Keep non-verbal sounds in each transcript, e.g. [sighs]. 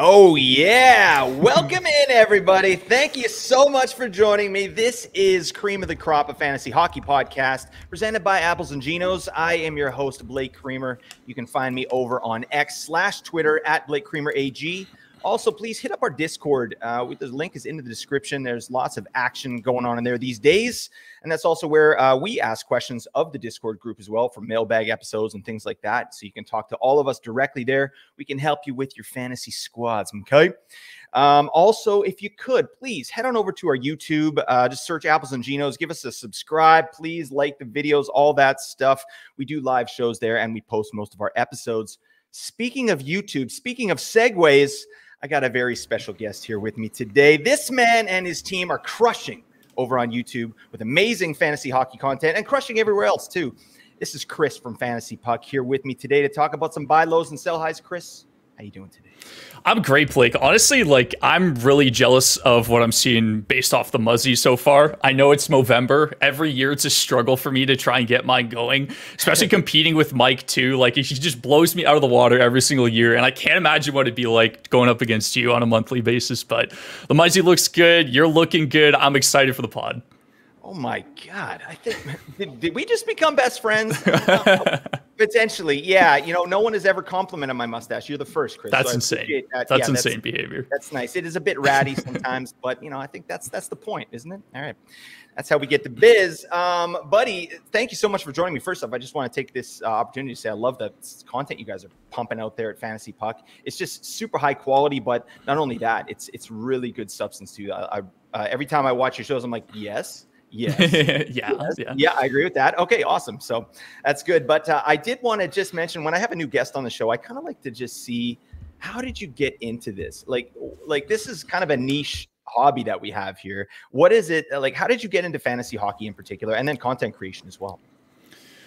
Oh, yeah. Welcome in, everybody. Thank you so much for joining me. This is Cream of the Crop, a fantasy hockey podcast presented by Apples and Ginos. I am your host, Blake Creamer. You can find me over on X slash Twitter at Blake Creamer AG. Also, please hit up our Discord. Uh, the link is in the description. There's lots of action going on in there these days. And that's also where uh, we ask questions of the Discord group as well for mailbag episodes and things like that. So you can talk to all of us directly there. We can help you with your fantasy squads. Okay. Um, also, if you could, please head on over to our YouTube. Uh, just search Apples and Ginos. Give us a subscribe. Please like the videos, all that stuff. We do live shows there and we post most of our episodes. Speaking of YouTube, speaking of segues, I got a very special guest here with me today. This man and his team are crushing over on YouTube with amazing fantasy hockey content and crushing everywhere else too. This is Chris from Fantasy Puck here with me today to talk about some buy lows and sell highs. Chris, how you doing today? I'm great, Blake. Honestly, like I'm really jealous of what I'm seeing based off the Muzzy so far. I know it's November. Every year it's a struggle for me to try and get mine going, especially [laughs] competing with Mike too. Like he just blows me out of the water every single year. And I can't imagine what it'd be like going up against you on a monthly basis. But the Muzzy looks good. You're looking good. I'm excited for the pod. Oh my God. I think, [laughs] [laughs] did, did we just become best friends? [laughs] Potentially. Yeah. You know, no one has ever complimented my mustache. You're the first, Chris. That's so insane. That. That's yeah, insane that's, behavior. That's nice. It is a bit ratty sometimes, but, you know, I think that's that's the point, isn't it? All right. That's how we get the biz. Um, buddy, thank you so much for joining me. First off, I just want to take this uh, opportunity to say I love the content you guys are pumping out there at Fantasy Puck. It's just super high quality, but not only that, it's it's really good substance too. I, I uh, every time I watch your shows, I'm like, yes, Yes. [laughs] yeah, yes. yeah. Yeah. I agree with that. Okay. Awesome. So that's good. But uh, I did want to just mention when I have a new guest on the show, I kind of like to just see how did you get into this? Like, like this is kind of a niche hobby that we have here. What is it like? How did you get into fantasy hockey in particular, and then content creation as well?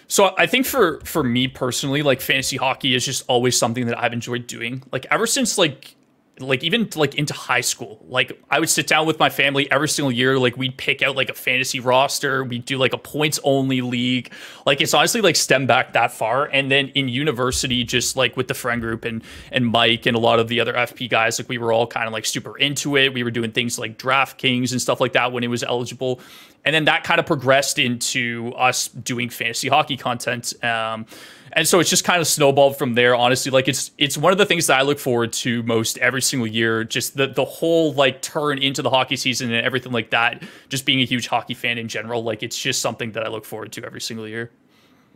So I think for for me personally, like fantasy hockey is just always something that I've enjoyed doing. Like ever since like like even like into high school. Like i would sit down with my family every single year. Like we'd pick out like a fantasy roster. We'd do like a points only league. Like it's honestly like stem back that far. And then in university just like with the friend group and and mike and a lot of the other fp guys like we were all kind of like super into it. We were doing things like draftkings and stuff like that when it was eligible. And then that kind of progressed into us doing fantasy hockey content um, and so it's just kind of snowballed from there honestly like it's it's one of the things that i look forward to most every single year just the the whole like turn into the hockey season and everything like that just being a huge hockey fan in general like it's just something that i look forward to every single year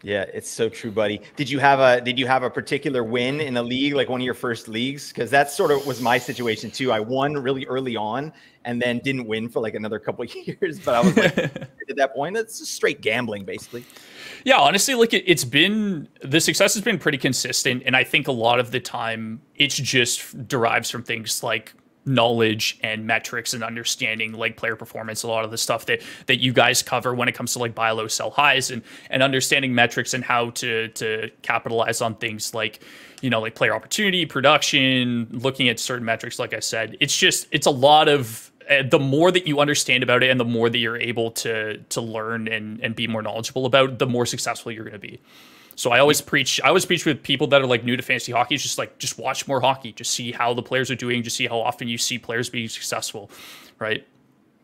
yeah, it's so true, buddy. Did you have a did you have a particular win in a league, like one of your first leagues? Because that sort of was my situation too. I won really early on and then didn't win for like another couple of [laughs] years. But I was like, [laughs] at that point, it's just straight gambling, basically. Yeah, honestly, like it, it's been the success has been pretty consistent, and I think a lot of the time it's just derives from things like knowledge and metrics and understanding like player performance a lot of the stuff that that you guys cover when it comes to like buy low sell highs and and understanding metrics and how to to capitalize on things like you know like player opportunity production looking at certain metrics like i said. It's just it's a lot of Uh, the more that you understand about it and the more that you're able to to learn and and be more knowledgeable about the more successful you're going to be so I always preach. I always preach with people that are like new to fantasy hockey. It's just like just watch more hockey. Just see how the players are doing. Just see how often you see players being successful, right?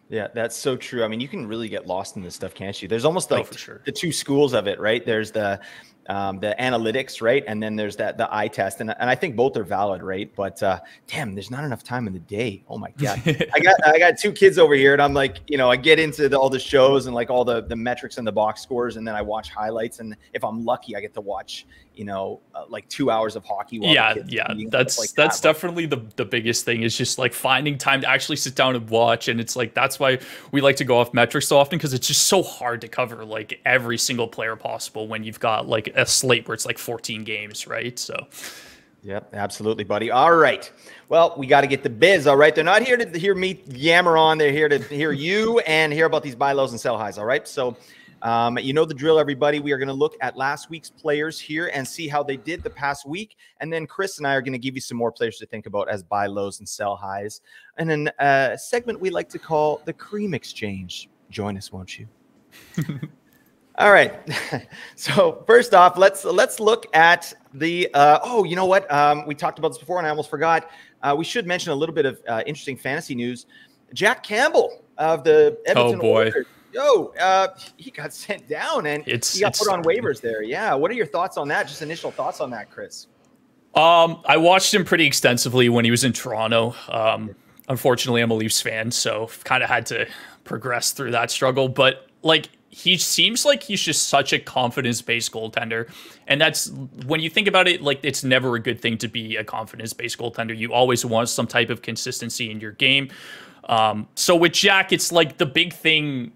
Yeah, that's so true. I mean, you can really get lost in this stuff, can't you? There's almost oh, like oh, sure. the two schools of it, right? There's the um, the analytics, right? And then there's that the eye test, and, and I think both are valid, right? But uh, damn, there's not enough time in the day. Oh my god, [laughs] I got I got two kids over here, and I'm like, you know, I get into the, all the shows and like all the the metrics and the box scores, and then I watch highlights, and if I'm lucky, I get to watch you know, uh, like two hours of hockey. yeah, yeah, that's like that's that. definitely the the biggest thing is just like finding time to actually sit down and watch, and it's like that's why we like to go off metrics so often because it's just so hard to cover like every single player possible when you've got like a slate where it's like 14 games, right? So. Yep, absolutely, buddy. All right. Well, we got to get the biz. All right. They're not here to hear me yammer on. They're here to hear you and hear about these buy lows and sell highs. All right. So um, you know the drill, everybody. We are going to look at last week's players here and see how they did the past week. And then Chris and I are going to give you some more players to think about as buy lows and sell highs. And then a uh, segment we like to call the cream exchange. Join us, won't you? [laughs] All right. [laughs] so first off, let's let's look at the. Uh, oh, you know what? Um, we talked about this before, and I almost forgot. Uh, we should mention a little bit of uh, interesting fantasy news. Jack Campbell of the Edmonton oh boy. Oilers. Yo, uh, he got [laughs] sent down and it's, he got it's, put on waivers there. Yeah. What are your thoughts on that? Just initial thoughts on that, Chris? Um, I watched him pretty extensively when he was in Toronto. Um, unfortunately, I'm a Leafs fan, so kind of had to progress through that struggle. But like, he seems like he's just such a confidence-based goaltender, and that's when you think about it. Like, it's never a good thing to be a confidence-based goaltender. You always want some type of consistency in your game. Um, so with Jack, it's like the big thing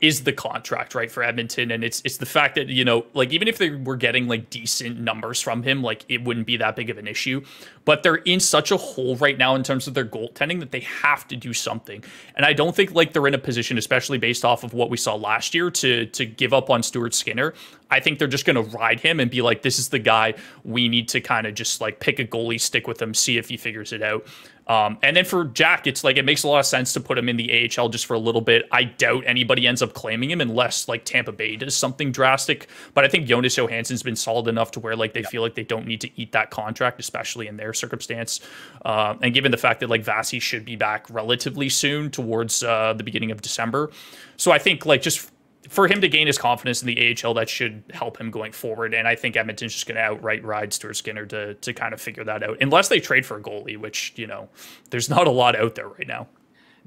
is the contract right for Edmonton, and it's it's the fact that you know like even if they were getting like decent numbers from him, like it wouldn't be that big of an issue. But they're in such a hole right now in terms of their goaltending that they have to do something, and I don't think like they're in a position, especially based off of what we saw last year, to to give up on Stuart Skinner. I think they're just going to ride him and be like, this is the guy we need to kind of just like pick a goalie, stick with him, see if he figures it out. Um, and then for Jack, it's like it makes a lot of sense to put him in the AHL just for a little bit. I doubt anybody ends up claiming him unless like Tampa Bay does something drastic. But I think Jonas Johansson's been solid enough to where like they yeah. feel like they don't need to eat that contract, especially in their circumstance. Uh, and given the fact that like Vasi should be back relatively soon towards uh, the beginning of December, so I think like just for him to gain his confidence in the AHL, that should help him going forward. And I think Edmonton's just going to outright ride Stuart Skinner to to kind of figure that out, unless they trade for a goalie, which you know, there's not a lot out there right now.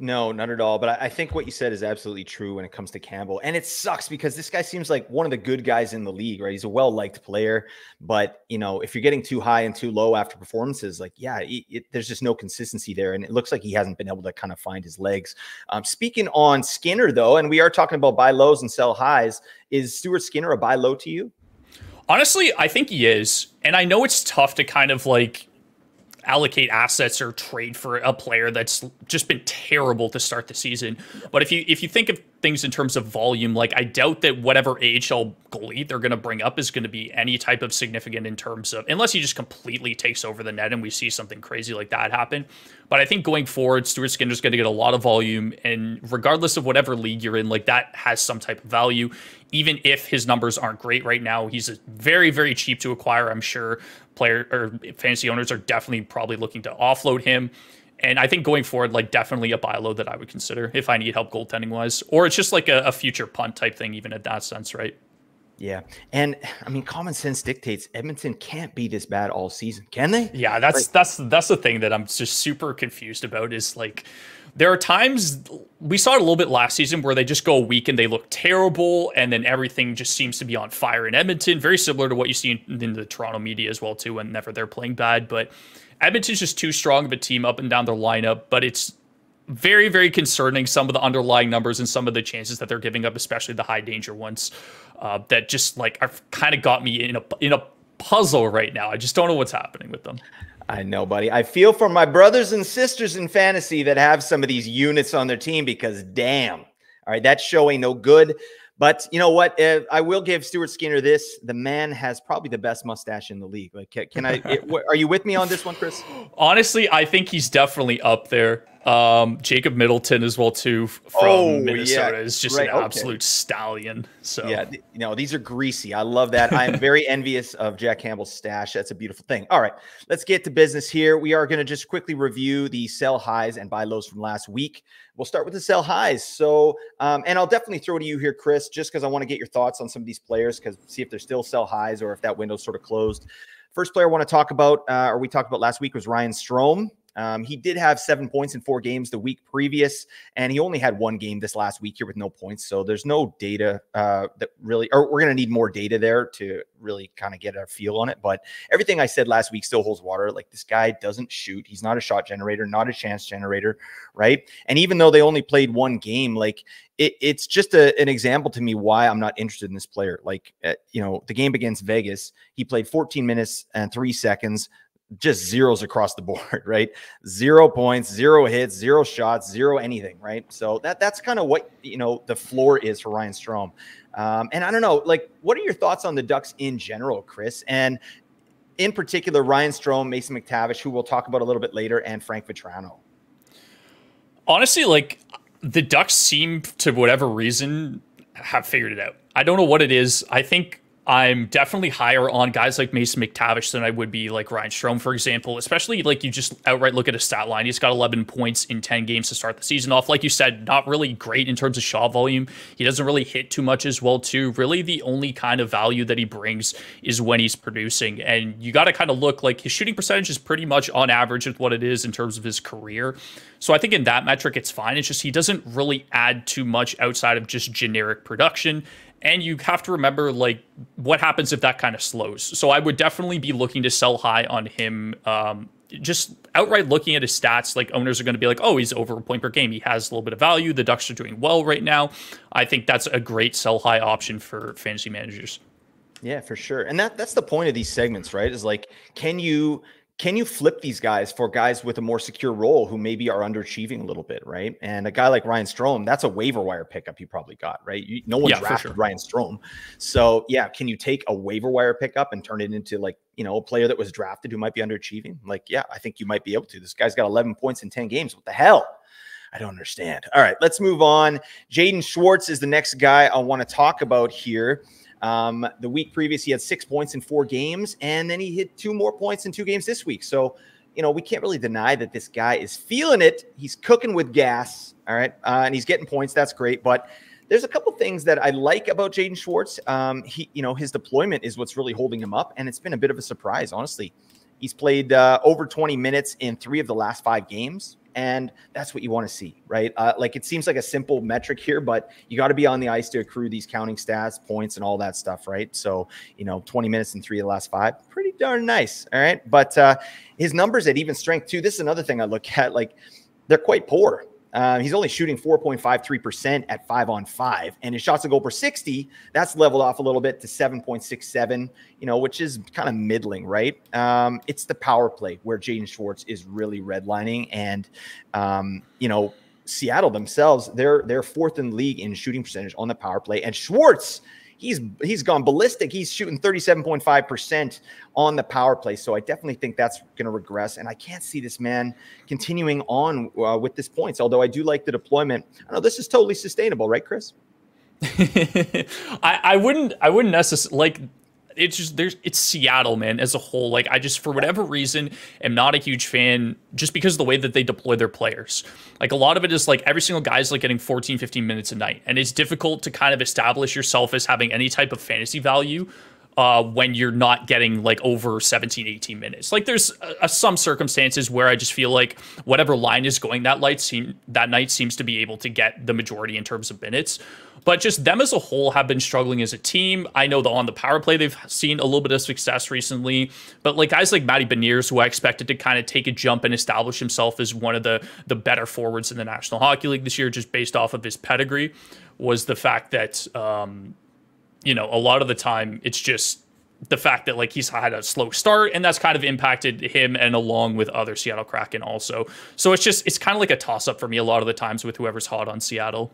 No, not at all. But I, think what you said is absolutely true when it comes to Campbell. And it sucks because this guy seems like one of the good guys in the league, right? He's a well liked player. But, you know, if you're getting too high and too low after performances, like, yeah, it, it, there's just no consistency there. And it looks like he hasn't been able to kind of find his legs. Um, speaking on Skinner, though, and we are talking about buy lows and sell highs, is Stuart Skinner a buy low to you? Honestly, I think he is. And I know it's tough to kind of like allocate assets or trade for a player that's just been terrible to start the season. But if you if you think of things in terms of volume, like I doubt that whatever AHL goalie they're going to bring up is going to be any type of significant in terms of unless he just completely takes over the net and we see something crazy like that happen. But I think going forward, Stuart Skinner's going to get a lot of volume, and regardless of whatever league you're in, like that has some type of value. Even if his numbers aren't great right now, he's very very cheap to acquire. I'm sure player or fantasy owners are definitely probably looking to offload him. And I think going forward, like definitely a buy low that I would consider if I need help goaltending wise, or it's just like a, a future punt type thing, even at that sense, right? Yeah. And I mean, common sense dictates Edmonton can't be this bad all season, can they? Yeah, that's like, that's that's the thing that I'm just super confused about is like there are times we saw it a little bit last season where they just go a week and they look terrible, and then everything just seems to be on fire in Edmonton. Very similar to what you see in, in the Toronto media as well, too, whenever they're playing bad. But Edmonton's just too strong of a team up and down their lineup, but it's very, very concerning some of the underlying numbers and some of the chances that they're giving up, especially the high danger ones. Uh, that just like have kind of got me in a in a puzzle right now. I just don't know what's happening with them. I know, buddy. I feel for my brothers and sisters in fantasy that have some of these units on their team because damn. All right, that's showing no good. But you know what? Uh, I will give Stuart Skinner this. The man has probably the best mustache in the league. Like, can, can I? it, [laughs] are you with me on this one, Chris? Honestly, I think he's definitely up there. Um, Jacob Middleton as well too from oh, Minnesota yeah. is just right, an okay. absolute stallion. So yeah, you know these are greasy. I love that. I am very [laughs] envious of Jack Campbell's stash. That's a beautiful thing. All right, let's get to business here. We are going to just quickly review the sell highs and buy lows from last week. We'll start with the sell highs. So, um, and I'll definitely throw to you here, Chris, just because I want to get your thoughts on some of these players, because see if they're still sell highs or if that window's sort of closed. First player I want to talk about, uh, or we talked about last week, was Ryan Strome. Um, he did have seven points in four games the week previous, and he only had one game this last week here with no points. So there's no data uh, that really, or we're going to need more data there to really kind of get a feel on it. But everything I said last week still holds water. Like this guy doesn't shoot. He's not a shot generator, not a chance generator, right? And even though they only played one game, like it, it's just a, an example to me why I'm not interested in this player. Like, uh, you know, the game against Vegas, he played 14 minutes and three seconds just zeros across the [laughs] board, right? Zero points, zero hits, zero shots, zero anything, right? So that that's kind of what you know the floor is for Ryan Strome. Um, and I don't know, like, what are your thoughts on the Ducks in general, Chris? And in particular, Ryan Strome, Mason McTavish, who we'll talk about a little bit later, and Frank Vatrano. Honestly, like the Ducks seem to whatever reason have figured it out. I don't know what it is. I think I'm definitely higher on guys like Mason McTavish than I would be like Ryan Strome, for example. Especially like you just outright look at his stat line. He's got 11 points in 10 games to start the season off. Like you said, not really great in terms of shot volume. He doesn't really hit too much as well, too. Really, the only kind of value that he brings is when he's producing. And you got to kind of look like his shooting percentage is pretty much on average with what it is in terms of his career. So I think in that metric, it's fine. It's just he doesn't really add too much outside of just generic production. And you have to remember, like, what happens if that kind of slows. So I would definitely be looking to sell high on him. Um, just outright looking at his stats, like owners are going to be like, oh, he's over a point per game. He has a little bit of value. The Ducks are doing well right now. I think that's a great sell high option for fantasy managers. Yeah, for sure. And that that's the point of these segments, right? Is like, can you can you flip these guys for guys with a more secure role who maybe are underachieving a little bit, right? And a guy like Ryan Strome, that's a waiver wire pickup you probably got, right? You, no one yeah, drafted sure. Ryan Strome. So, yeah, can you take a waiver wire pickup and turn it into like, you know, a player that was drafted who might be underachieving? Like, yeah, I think you might be able to. This guy's got 11 points in 10 games. What the hell? I don't understand. All right, let's move on. Jaden Schwartz is the next guy I want to talk about here. Um, the week previous, he had six points in four games, and then he hit two more points in two games this week. So, you know, we can't really deny that this guy is feeling it. He's cooking with gas. All right. Uh, and he's getting points. That's great. But there's a couple things that I like about Jaden Schwartz. Um, he, you know, his deployment is what's really holding him up. And it's been a bit of a surprise, honestly. He's played uh, over 20 minutes in three of the last five games. And that's what you want to see, right? Uh, like it seems like a simple metric here, but you got to be on the ice to accrue these counting stats, points, and all that stuff, right? So, you know, 20 minutes and three of the last five, pretty darn nice. All right. But uh, his numbers at even strength, too, this is another thing I look [laughs] at. Like they're quite poor. Uh, he's only shooting 4.53% at five on five, and his shots to goal per 60, that's leveled off a little bit to 7.67, you know, which is kind of middling, right? Um, it's the power play where Jaden Schwartz is really redlining. And, um, you know, Seattle themselves, they're they're fourth in league in shooting percentage on the power play. And Schwartz he's he's gone ballistic. He's shooting 37.5% on the power play. So I definitely think that's going to regress. And I can't see this man continuing on uh, with this points. Although I do like the deployment. I know this is totally sustainable, right, Chris? [laughs] I, I wouldn't I wouldn't necessarily like it's just there's it's Seattle, man, as a whole. Like I just for whatever reason am not a huge fan just because of the way that they deploy their players. Like a lot of it is like every single guy's like getting 14, 15 minutes a night. And it's difficult to kind of establish yourself as having any type of fantasy value uh, when you're not getting like over 17, 18 minutes. Like there's uh, some circumstances where I just feel like whatever line is going that light seem that night seems to be able to get the majority in terms of minutes. But just them as a whole have been struggling as a team. I know that on the power play they've seen a little bit of success recently, but like guys like Matty Beniers, who I expected to kind of take a jump and establish himself as one of the the better forwards in the National Hockey League this year, just based off of his pedigree, was the fact that um, you know a lot of the time it's just the fact that like he's had a slow start and that's kind of impacted him and along with other Seattle Kraken also. So it's just it's kind of like a toss up for me a lot of the times with whoever's hot on Seattle.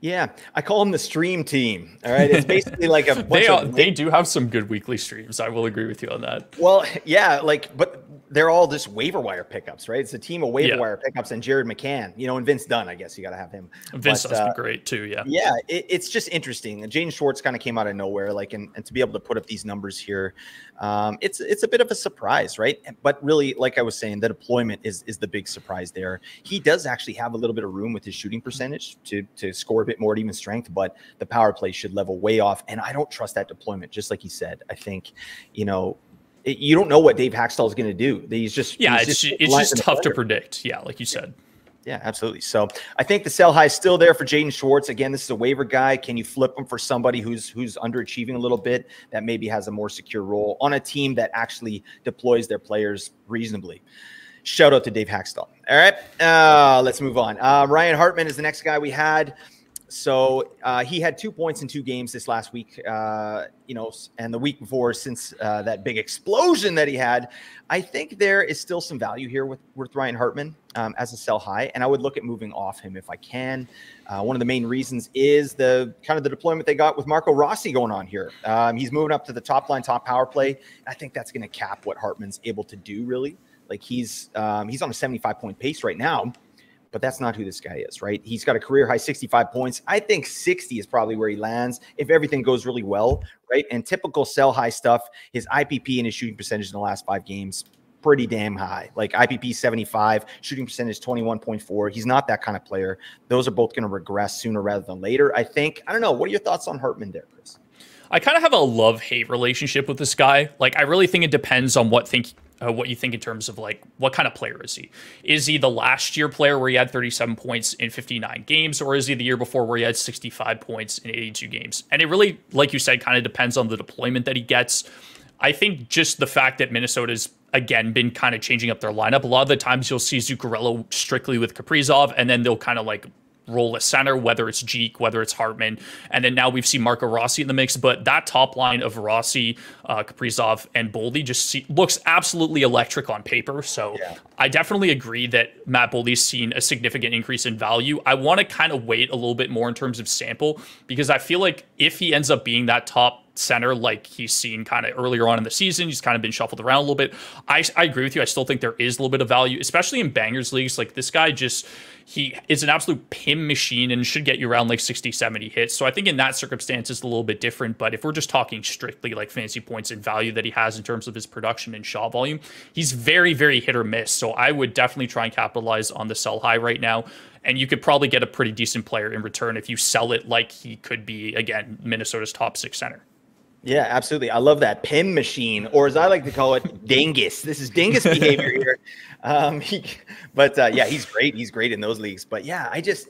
Yeah, I call them the stream team. All right, it's basically like a. [laughs] they are, they do have some good weekly streams. I will agree with you on that. Well, yeah, like, but they're all just waiver wire pickups, right? It's a team of waiver yeah. wire pickups and Jared McCann, you know, and Vince Dunn. I guess you got to have him. Vince but, uh, great too. Yeah, yeah, it, it's just interesting. Jaden Schwartz kind of came out of nowhere, like, and, and to be able to put up these numbers here, um, it's it's a bit of a surprise, right? But really, like I was saying, the deployment is is the big surprise there. He does actually have a little bit of room with his shooting percentage to to score a bit more at even strength, but the power play should level way off, and I don't trust that deployment. Just like he said, I think, you know, you don't know what Dave Hakstol is going to do. He's just yeah, he's it's just, it's just tough to predict. Yeah, like you said. Yeah, absolutely. So I think the sell high is still there for Jaden Schwartz. Again, this is a waiver guy. Can you flip him for somebody who's who's underachieving a little bit that maybe has a more secure role on a team that actually deploys their players reasonably? Shout out to Dave Hakstol. All right, uh, let's move on. Uh, Ryan Hartman is the next guy we had. So uh, he had two points in two games this last week, uh, you know, and the week before since uh, that big explosion that he had. I think there is still some value here with, with Ryan Hartman um, as a sell high, and I would look at moving off him if I can. Uh, one of the main reasons is the kind of the deployment they got with Marco Rossi going on here. Um, he's moving up to the top line, top power play. I think that's going to cap what Hartman's able to do. Really, like he's um, he's on a 75 point pace right now but that's not who this guy is, right? He's got a career high 65 points. I think 60 is probably where he lands if everything goes really well, right? And typical sell high stuff, his IPP and his shooting percentage in the last five games, pretty damn high. Like IPP 75, shooting percentage 21.4. He's not that kind of player. Those are both going to regress sooner rather than later. I think. I don't know. What are your thoughts on Hartman there, Chris? I kind of have a love hate relationship with this guy. Like, I really think it depends on what think uh, what you think in terms of like what kind of player is he? Is he the last year player where he had 37 points in 59 games, or is he the year before where he had 65 points in 82 games? And it really, like you said, kind of depends on the deployment that he gets. I think just the fact that Minnesota's again been kind of changing up their lineup. A lot of the times you'll see Zuccarello strictly with Kaprizov, and then they'll kind of like roll a center, whether it's Jeek, whether it's Hartman. And then now we've seen Marco Rossi in the mix. But that top line of Rossi, uh, Kaprizov, and Boldy just see, looks absolutely electric on paper. So yeah. I definitely agree that Matt Boldy's seen a significant increase in value. I want to kind of wait a little bit more in terms of sample because I feel like if he ends up being that top center like he's seen kind of earlier on in the season. He's kind of been shuffled around a little bit. I, I agree with you. I still think there is a little bit of value, especially in bangers leagues. Like this guy just he is an absolute pim machine and should get you around like 60, 70 hits. So I think in that circumstance it's a little bit different. But if we're just talking strictly like fancy points and value that he has in terms of his production and shot volume, he's very, very hit or miss. So I would definitely try and capitalize on the sell high right now. And you could probably get a pretty decent player in return if you sell it like he could be, again, Minnesota's top six center. Yeah, absolutely. I love that pin machine, or as I like to call it, dingus. This is dingus [laughs] behavior here. Um, he, but uh, yeah, he's great. He's great in those leagues. But yeah, I just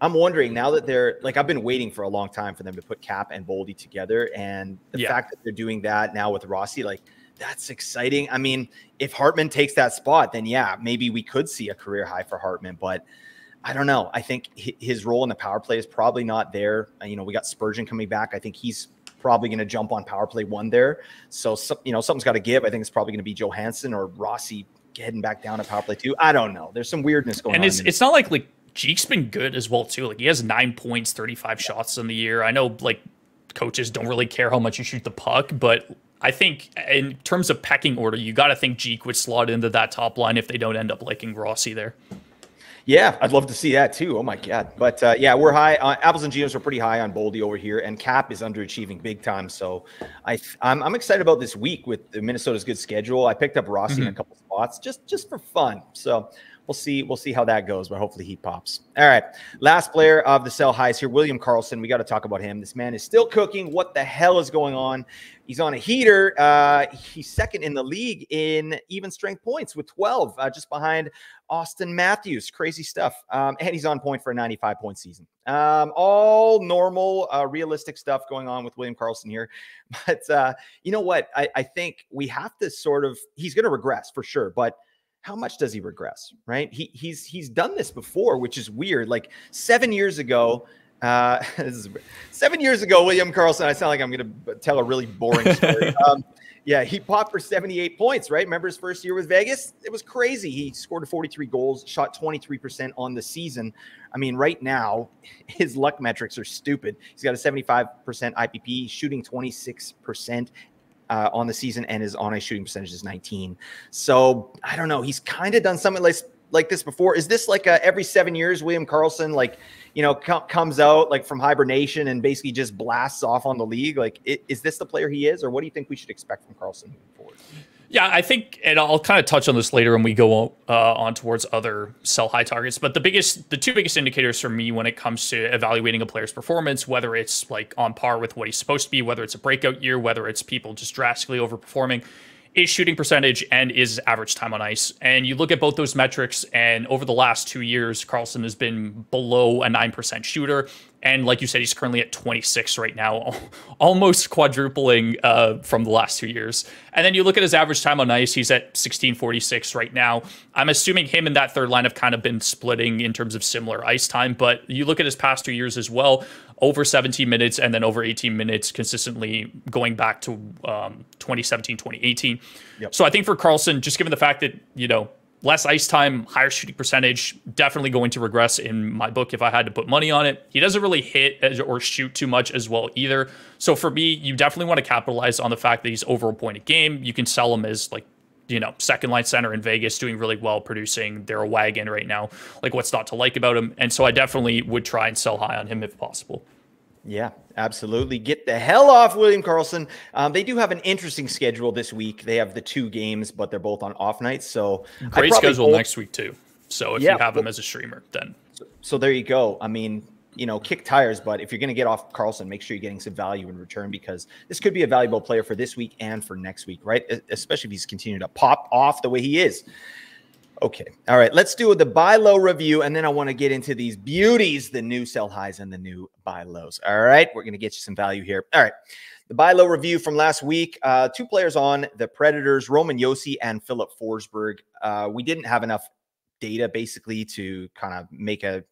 I'm wondering now that they're like I've been waiting for a long time for them to put Cap and Boldy together, and the yeah. fact that they're doing that now with Rossi, like that's exciting. I mean, if Hartman takes that spot, then yeah, maybe we could see a career high for Hartman, but. I don't know. I think his role in the power play is probably not there. You know, we got Spurgeon coming back. I think he's probably going to jump on power play one there. So, so you know, something's got to give. I think it's probably going to be Johansson or Rossi heading back down to power play two. I don't know. There's some weirdness going and on. And it's, it's not like like Jeek's been good as well too. Like he has nine points, 35 shots in the year. I know like coaches don't really care how much you shoot the puck, but I think in terms of pecking order, you got to think Jeek would slot into that top line if they don't end up liking Rossi there. Yeah, I'd love to see that too. Oh my god! But uh, yeah, we're high. Uh, Apples and Ginos are pretty high on Boldy over here, and Cap is underachieving big time. So I, I'm, I'm excited about this week with Minnesota's good schedule. I picked up Rossi mm-hmm. in a couple spots just just for fun. So we'll see we'll see how that goes, but hopefully he pops. All right, last player of the sell highs here, William Karlsson. We got to talk about him. This man is still cooking. What the hell is going on? He's on a heater. Uh, he's second in the league in even strength points with 12, uh, just behind Auston Matthews. Crazy stuff. Um, and he's on point for a 95 point season. Um, all normal, uh, realistic stuff going on with William Karlsson here. [laughs] But uh, you know what? I, I think we have to sort of, he's going to regress for sure. But how much does he regress? Right? He he's he's done this before, which is weird. Like seven years ago, uh, [laughs] seven years ago, William Karlsson. I sound like I'm going to tell a really boring story. [laughs] um, yeah, he popped for 78 points, right? Remember his first year with Vegas? It was crazy. He scored 43 goals, shot 23% on the season. I mean, right now, [laughs] his luck metrics are stupid. He's got a 75% IPP, shooting 26%, uh, on the season, and his on ice shooting percentage is 19. So I don't know. He's kind of done something like like this before. Is this like a, every seven years, William Karlsson like you know, com- comes out like from hibernation and basically just blasts off on the league? Like, it, is this the player he is, or what do you think we should expect from Karlsson moving forward? Yeah, I think, and I'll kind of touch on this later when we go uh, on towards other sell high targets. But the biggest, the two biggest indicators for me when it comes to evaluating a player's performance, whether it's like on par with what he's supposed to be, whether it's a breakout year, whether it's people just drastically overperforming, is shooting percentage and is average time on ice. And you look at both those metrics, and over the last two years, Karlsson has been below a 9% shooter. And like you said, he's currently at 26 right now, [laughs] almost quadrupling uh, from the last two years. And then you look at his average time on ice, he's at 1646 right now. I'm assuming him and that third line have kind of been splitting in terms of similar ice time, but you look at his past two years as well, over 17 minutes and then over 18 minutes consistently going back to um, 2017, 2018. Yep. So I think for Karlsson, just given the fact that, you know, less ice time, higher shooting percentage, definitely going to regress in my book if I had to put money on it. He doesn't really hit or shoot too much as well either. So for me, you definitely want to capitalize on the fact that he's over a point a game. You can sell him as like you know, second line center in Vegas, doing really well, producing. They're a wagon right now. Like, what's not to like about him? And so I definitely would try and sell high on him if possible. Yeah, absolutely. Get the hell off William Karlsson. Um, they do have an interesting schedule this week. They have the two games, but they're both on off nights. So great schedule next week too. So if yeah, you have them as a streamer, then so, so there you go. I mean, you know, kick tires, but if you're going to get off Karlsson, make sure you're getting some value in return because this could be a valuable player for this week and for next week, right? Especially if he's continuing to pop off the way he is. Okay. All right. Let's do the buy low review. And then I want to get into these beauties, the new sell highs and the new buy lows. All right. We're going to get you some value here. All right. The buy low review from last week uh, two players on the Predators, Roman Josi and Filip Forsberg. Uh, we didn't have enough data basically to kind of make a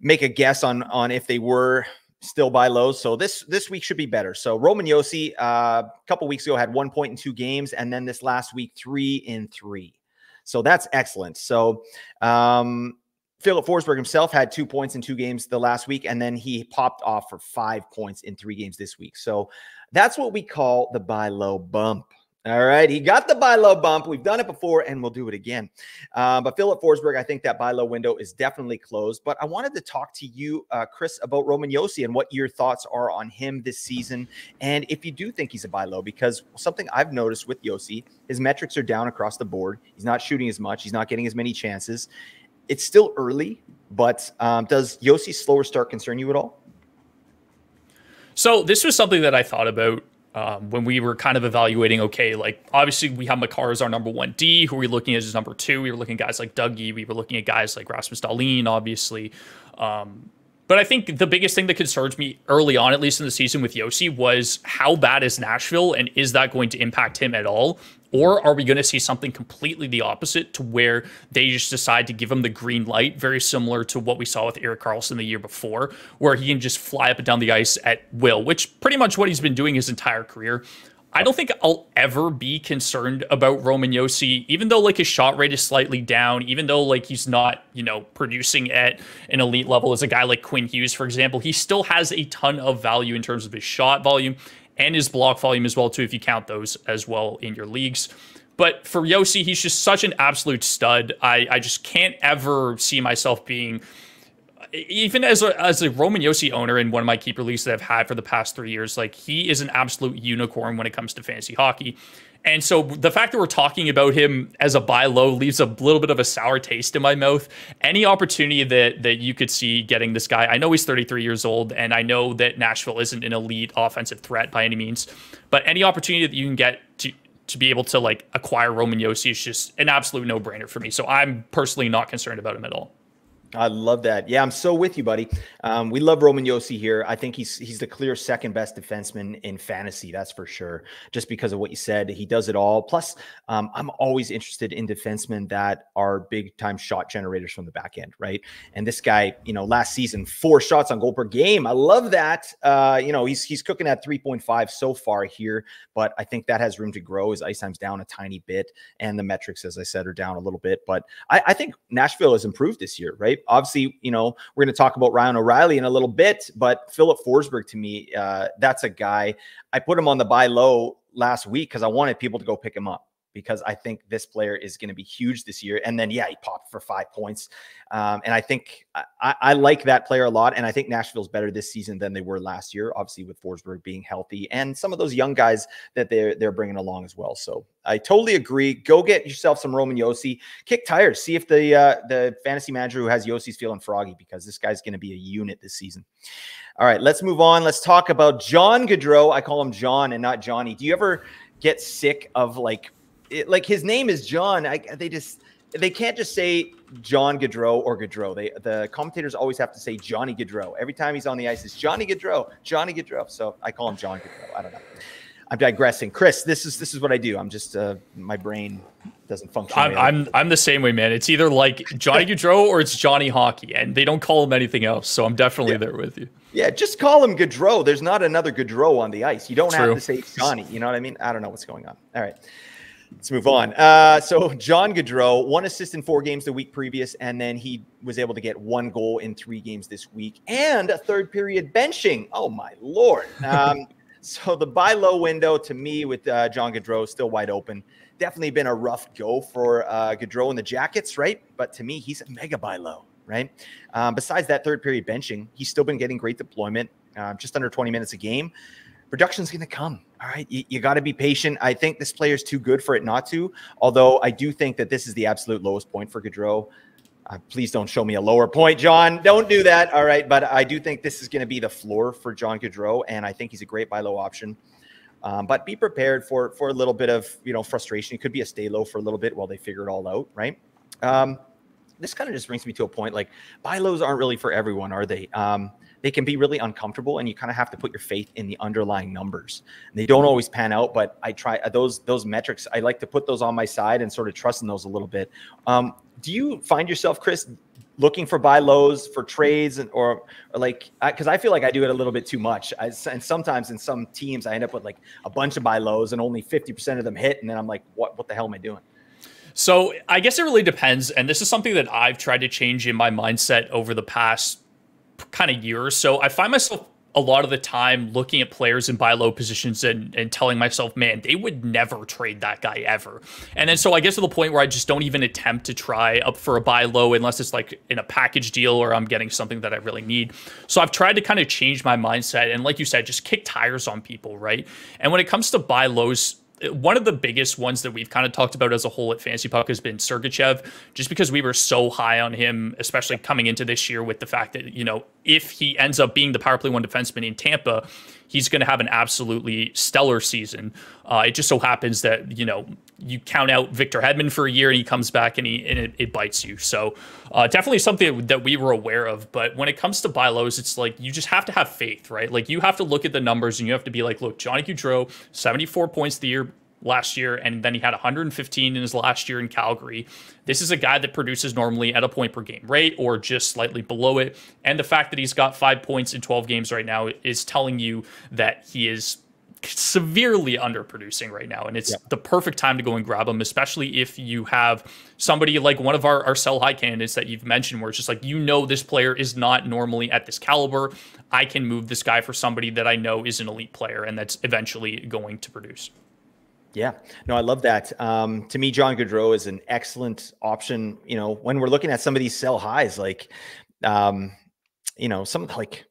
make a guess on on if they were still buy lows. So this this week should be better. So Roman Josi, uh, a couple weeks ago had one point in two games, and then this last week three in three. So that's excellent. So um, Filip Forsberg himself had two points in two games the last week, and then he popped off for five points in three games this week. So that's what we call the buy low bump. All right, he got the buy low bump. We've done it before, and we'll do it again. Uh, but Filip Forsberg, I think that buy low window is definitely closed. But I wanted to talk to you, uh, Chris, about Roman Josi and what your thoughts are on him this season, and if you do think he's a buy low, because something I've noticed with Josi, his metrics are down across the board. He's not shooting as much. He's not getting as many chances. It's still early, but um, does Josi's slower start concern you at all? So this was something that I thought about um, when we were kind of evaluating, okay, like obviously we have Makar as our number one D, who are we looking at as number two? We were looking at guys like Dougie, we were looking at guys like Rasmus Dahlin, obviously. Um, but I think the biggest thing that concerns me early on, at least in the season with Josi, was how bad is Nashville and is that going to impact him at all? Or are we going to see something completely the opposite to where they just decide to give him the green light, very similar to what we saw with Erik Karlsson the year before, where he can just fly up and down the ice at will, which pretty much what he's been doing his entire career. I don't think I'll ever be concerned about Roman Josi, even though like his shot rate is slightly down, even though like he's not, you know, producing at an elite level as a guy like Quinn Hughes, for example, he still has a ton of value in terms of his shot volume and his block volume as well too, if you count those as well in your leagues. But for Josi, he's just such an absolute stud. I, I just can't ever see myself being even as a, as a Roman Josi owner in one of my keeper leagues that I've had for the past three years, like he is an absolute unicorn when it comes to fantasy hockey. And so the fact that we're talking about him as a buy low leaves a little bit of a sour taste in my mouth. Any opportunity that that you could see getting this guy, I know he's 33 years old, and I know that Nashville isn't an elite offensive threat by any means, but any opportunity that you can get to to be able to like acquire Roman Josi is just an absolute no brainer for me. So I'm personally not concerned about him at all. I love that. Yeah, I'm so with you, buddy. Um, we love Roman Josi here. I think he's he's the clear second best defenseman in fantasy. That's for sure. Just because of what you said, he does it all. Plus, um, I'm always interested in defensemen that are big time shot generators from the back end, right? And this guy, you know, last season four shots on goal per game. I love that. Uh, you know, he's he's cooking at 3.5 so far here, but I think that has room to grow. His ice time's down a tiny bit, and the metrics, as I said, are down a little bit. But I, I think Nashville has improved this year, right? Obviously, you know, we're going to talk about Ryan O'Reilly in a little bit, but Filip Forsberg to me, uh, that's a guy. I put him on the buy low last week because I wanted people to go pick him up because I think this player is going to be huge this year. And then, yeah, he popped for five points. Um, and I think I, I, like that player a lot. And I think Nashville's better this season than they were last year, obviously with Forsberg being healthy and some of those young guys that they're they're bringing along as well. So I totally agree. Go get yourself some Roman Josi. Kick tires. See if the uh, the fantasy manager who has Josi's feeling froggy because this guy's going to be a unit this season. All right, let's move on. Let's talk about John Gaudreau. I call him John and not Johnny. Do you ever get sick of like it, like his name is John. I, they just they can't just say John Gaudreau or Gaudreau. They the commentators always have to say Johnny Gaudreau every time he's on the ice. It's Johnny Gaudreau, Johnny Gaudreau. So I call him John Gaudreau. I don't know. I'm digressing. Chris, this is this is what I do. I'm just uh, my brain doesn't function. I'm I'm, I'm the same way, man. It's either like Johnny [laughs] Gaudreau or it's Johnny Hockey, and they don't call him anything else. So I'm definitely yeah. there with you. Yeah, just call him Gaudreau. There's not another Gaudreau on the ice. You don't True. have to say Johnny. You know what I mean? I don't know what's going on. All right. Let's move on. Uh, so John Gaudreau, one assist in four games the week previous, and then he was able to get one goal in three games this week, and a third period benching. Oh my lord! [laughs] Um, So the buy low window to me with uh, John Gaudreau still wide open. Definitely been a rough go for uh, Gaudreau in the Jackets, right? But to me, he's a mega buy low, right? Um, besides that third period benching, he's still been getting great deployment, uh, just under 20 minutes a game. Production's going to come. All right. You, you got to be patient. I think this player is too good for it not to. Although I do think that this is the absolute lowest point for Gaudreau. Uh, please don't show me a lower point, John. Don't do that. All right. But I do think this is going to be the floor for John Gaudreau. And I think he's a great buy low option. Um, but be prepared for for a little bit of you know frustration. It could be a stay low for a little bit while they figure it all out, right? Um, this kind of just brings me to a point like buy lows aren't really for everyone, are they? Um, they can be really uncomfortable and you kind of have to put your faith in the underlying numbers. They don't always pan out but i try uh, those those metrics i like to put those on my side and sort of trust in those a little bit. Um, do you find yourself chris looking for buy lows for trades and or, or like because I, I, feel like i do it a little bit too much. I, and sometimes in some teams i end up with like a bunch of buy lows and only 50% of them hit and then i'm like what, what the hell am i doing? So I guess it really depends. And this is something that I've tried to change in my mindset over the past kind of year or so, I find myself a lot of the time looking at players in buy low positions and, and telling myself, man, they would never trade that guy ever. And then so I get to the point where I just don't even attempt to try up for a buy low unless it's like in a package deal or I'm getting something that I really need. So I've tried to kind of change my mindset and like you said, just kick tires on people, right? And when it comes to buy lows, one of the biggest ones that we've kind of talked about as a whole at Fantasy Puck has been Sergachev, just because we were so high on him, especially coming into this year with the fact that, you know, if he ends up being the power play one defenseman in Tampa, he's going to have an absolutely stellar season. Uh, it just so happens that, you know, you count out Victor Hedman for a year and he comes back and he and it, it bites you. So uh, definitely something that we were aware of. But when it comes to buy lows, it's like you just have to have faith, right? Like you have to look at the numbers and you have to be like, look, Johnny Gaudreau, 74 points the year last year, and then he had 115 in his last year in Calgary. This is a guy that produces normally at a point per game rate or just slightly below it. And the fact that he's got five points in 12 games right now is telling you that he is severely underproducing right now and it's yep. the perfect time to go and grab them, especially if you have somebody like one of our, our sell high candidates that you've mentioned where it's just like you know this player is not normally at this caliber i can move this guy for somebody that i know is an elite player and that's eventually going to produce yeah, no, I love that. Um, to me, John Gaudreau is an excellent option. You know, when we're looking at some of these sell highs, like, um, you know, some like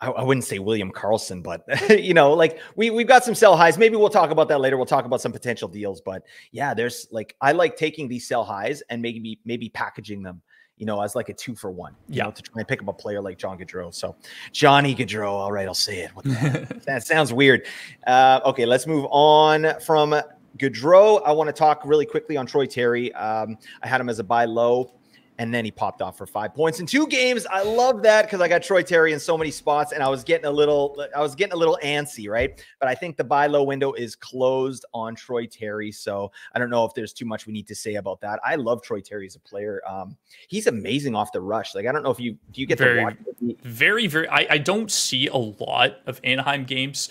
I, I wouldn't say William Karlsson, but [laughs] you know, like we we've got some sell highs. Maybe we'll talk about that later. We'll talk about some potential deals, but yeah, there's like I like taking these sell highs and maybe maybe packaging them you know, as like a two for one, you yeah. know, to try and pick up a player like John Gaudreau. So Johnny Gaudreau. All right, I'll say it. [laughs] that sounds weird. Uh, okay, let's move on from Gaudreau. I want to talk really quickly on Troy Terry. Um, I had him as a buy low and then he popped off for five points in two games. I love that because I got Troy Terry in so many spots, and I was getting a little, I was getting a little antsy, right? But I think the buy low window is closed on Troy Terry, so I don't know if there's too much we need to say about that. I love Troy Terry as a player. Um, he's amazing off the rush. Like I don't know if you do you get very, to watch. Very, very. I, I don't see a lot of Anaheim games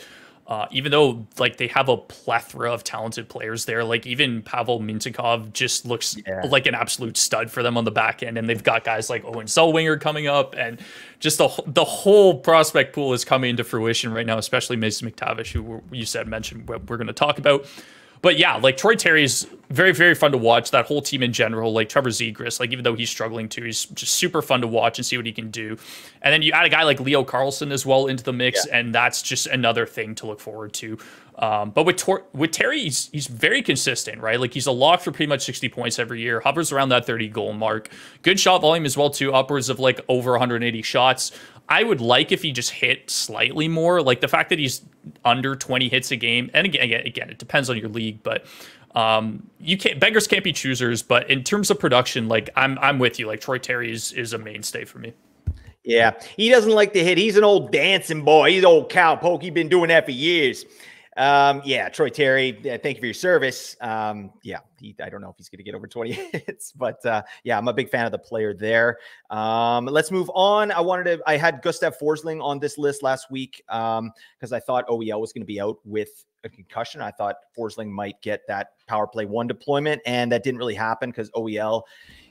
uh, even though like they have a plethora of talented players there, like even Pavel Mintyukov just looks yeah. like an absolute stud for them on the back end, and they've got guys like Olen Zellweger coming up, and just the the whole prospect pool is coming into fruition right now, especially Mason McTavish, who you said mentioned we're going to talk about but yeah, like Troy Terry's very, very fun to watch. That whole team in general, like Trevor Zegras, like even though he's struggling too, he's just super fun to watch and see what he can do. And then you add a guy like Leo Carlsson as well into the mix, yeah. and that's just another thing to look forward to. Um, but with Tor- with Terry, he's he's very consistent, right? Like he's a lock for pretty much 60 points every year, hovers around that 30 goal mark. Good shot volume as well too, upwards of like over 180 shots. I would like if he just hit slightly more. Like the fact that he's under 20 hits a game, and again, again, again it depends on your league, but um, you can't beggars can't be choosers. But in terms of production, like I'm I'm with you. Like Troy Terry is is a mainstay for me. Yeah, he doesn't like to hit. He's an old dancing boy. He's old cowpoke. He's been doing that for years. Um, yeah, Troy Terry, thank you for your service. Um, yeah, he, I don't know if he's going to get over 20 [laughs] hits, but uh, yeah, I'm a big fan of the player there. Um, let's move on. I wanted to, I had Gustav Forsling on this list last week because um, I thought OEL was going to be out with a concussion. I thought Forsling might get that power play one deployment, and that didn't really happen because OEL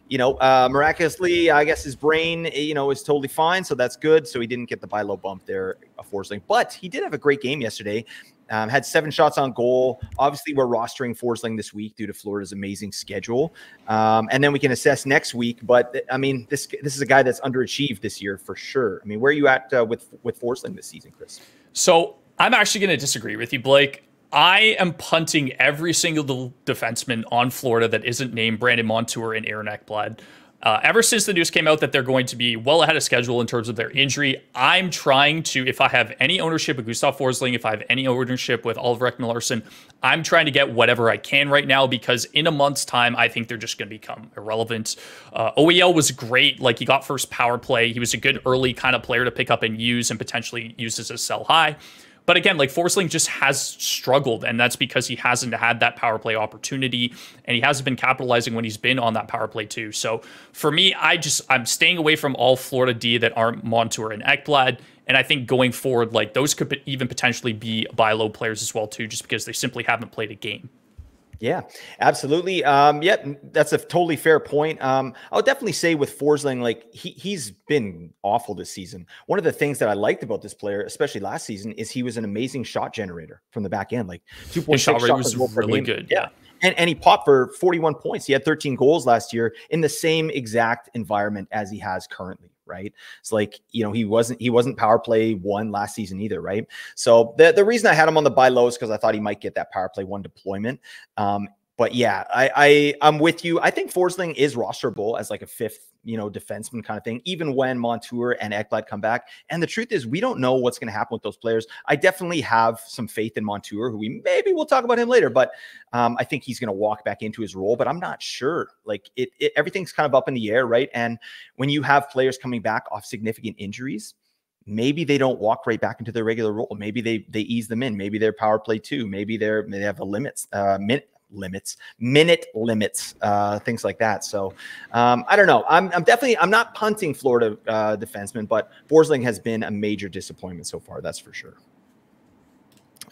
you know, uh, miraculously, I guess his brain, you know, is totally fine. So that's good. So he didn't get the buy low bump there, unfortunately. But he did have a great game yesterday. Um, had seven shots on goal. Obviously, we're rostering Forsling this week due to Florida's amazing schedule, um, and then we can assess next week. But I mean, this this is a guy that's underachieved this year for sure. I mean, where are you at uh, with with Forsling this season, Chris? So I'm actually going to disagree with you, Blake. I am punting every single defenseman on Florida that isn't named Brandon Montour and Aaron Ekblad. Uh, ever since the news came out that they're going to be well ahead of schedule in terms of their injury, I'm trying to, if I have any ownership with Gustav Forsling, if I have any ownership with Oliver Ekman I'm trying to get whatever I can right now because in a month's time, I think they're just going to become irrelevant. Uh, OEL was great. Like he got first power play. He was a good early kind of player to pick up and use and potentially use as a sell high. But again, like Forsling just has struggled, and that's because he hasn't had that power play opportunity, and he hasn't been capitalizing when he's been on that power play too. So for me, I just I'm staying away from all Florida D that aren't Montour and Ekblad. And I think going forward, like those could even potentially be buy low players as well too, just because they simply haven't played a game. Yeah, absolutely. Um, yeah, that's a totally fair point. Um, I would definitely say with Forsling, like he he's been awful this season. One of the things that I liked about this player, especially last season, is he was an amazing shot generator from the back end. Like two point six shot was really good. Yeah. And, and he popped for 41 points. He had 13 goals last year in the same exact environment as he has currently right? It's like, you know, he wasn't he wasn't power play one last season either, right? So the, the reason I had him on the buy low is because I thought he might get that power play one deployment. Um, but yeah, I, I I'm with you. I think Forsling is rosterable as like a fifth, you know, defenseman kind of thing, even when Montour and Ekblad come back. And the truth is, we don't know what's going to happen with those players. I definitely have some faith in Montour, who we maybe we'll talk about him later, but um, I think he's going to walk back into his role. But I'm not sure. Like it, it, everything's kind of up in the air, right? And when you have players coming back off significant injuries, maybe they don't walk right back into their regular role. Maybe they they ease them in. Maybe they're power play too. Maybe they're they have a limits uh, min, limits, minute limits, uh, things like that. So um, I don't know. I'm, I'm definitely I'm not punting Florida uh, defenseman, but Forsling has been a major disappointment so far. That's for sure.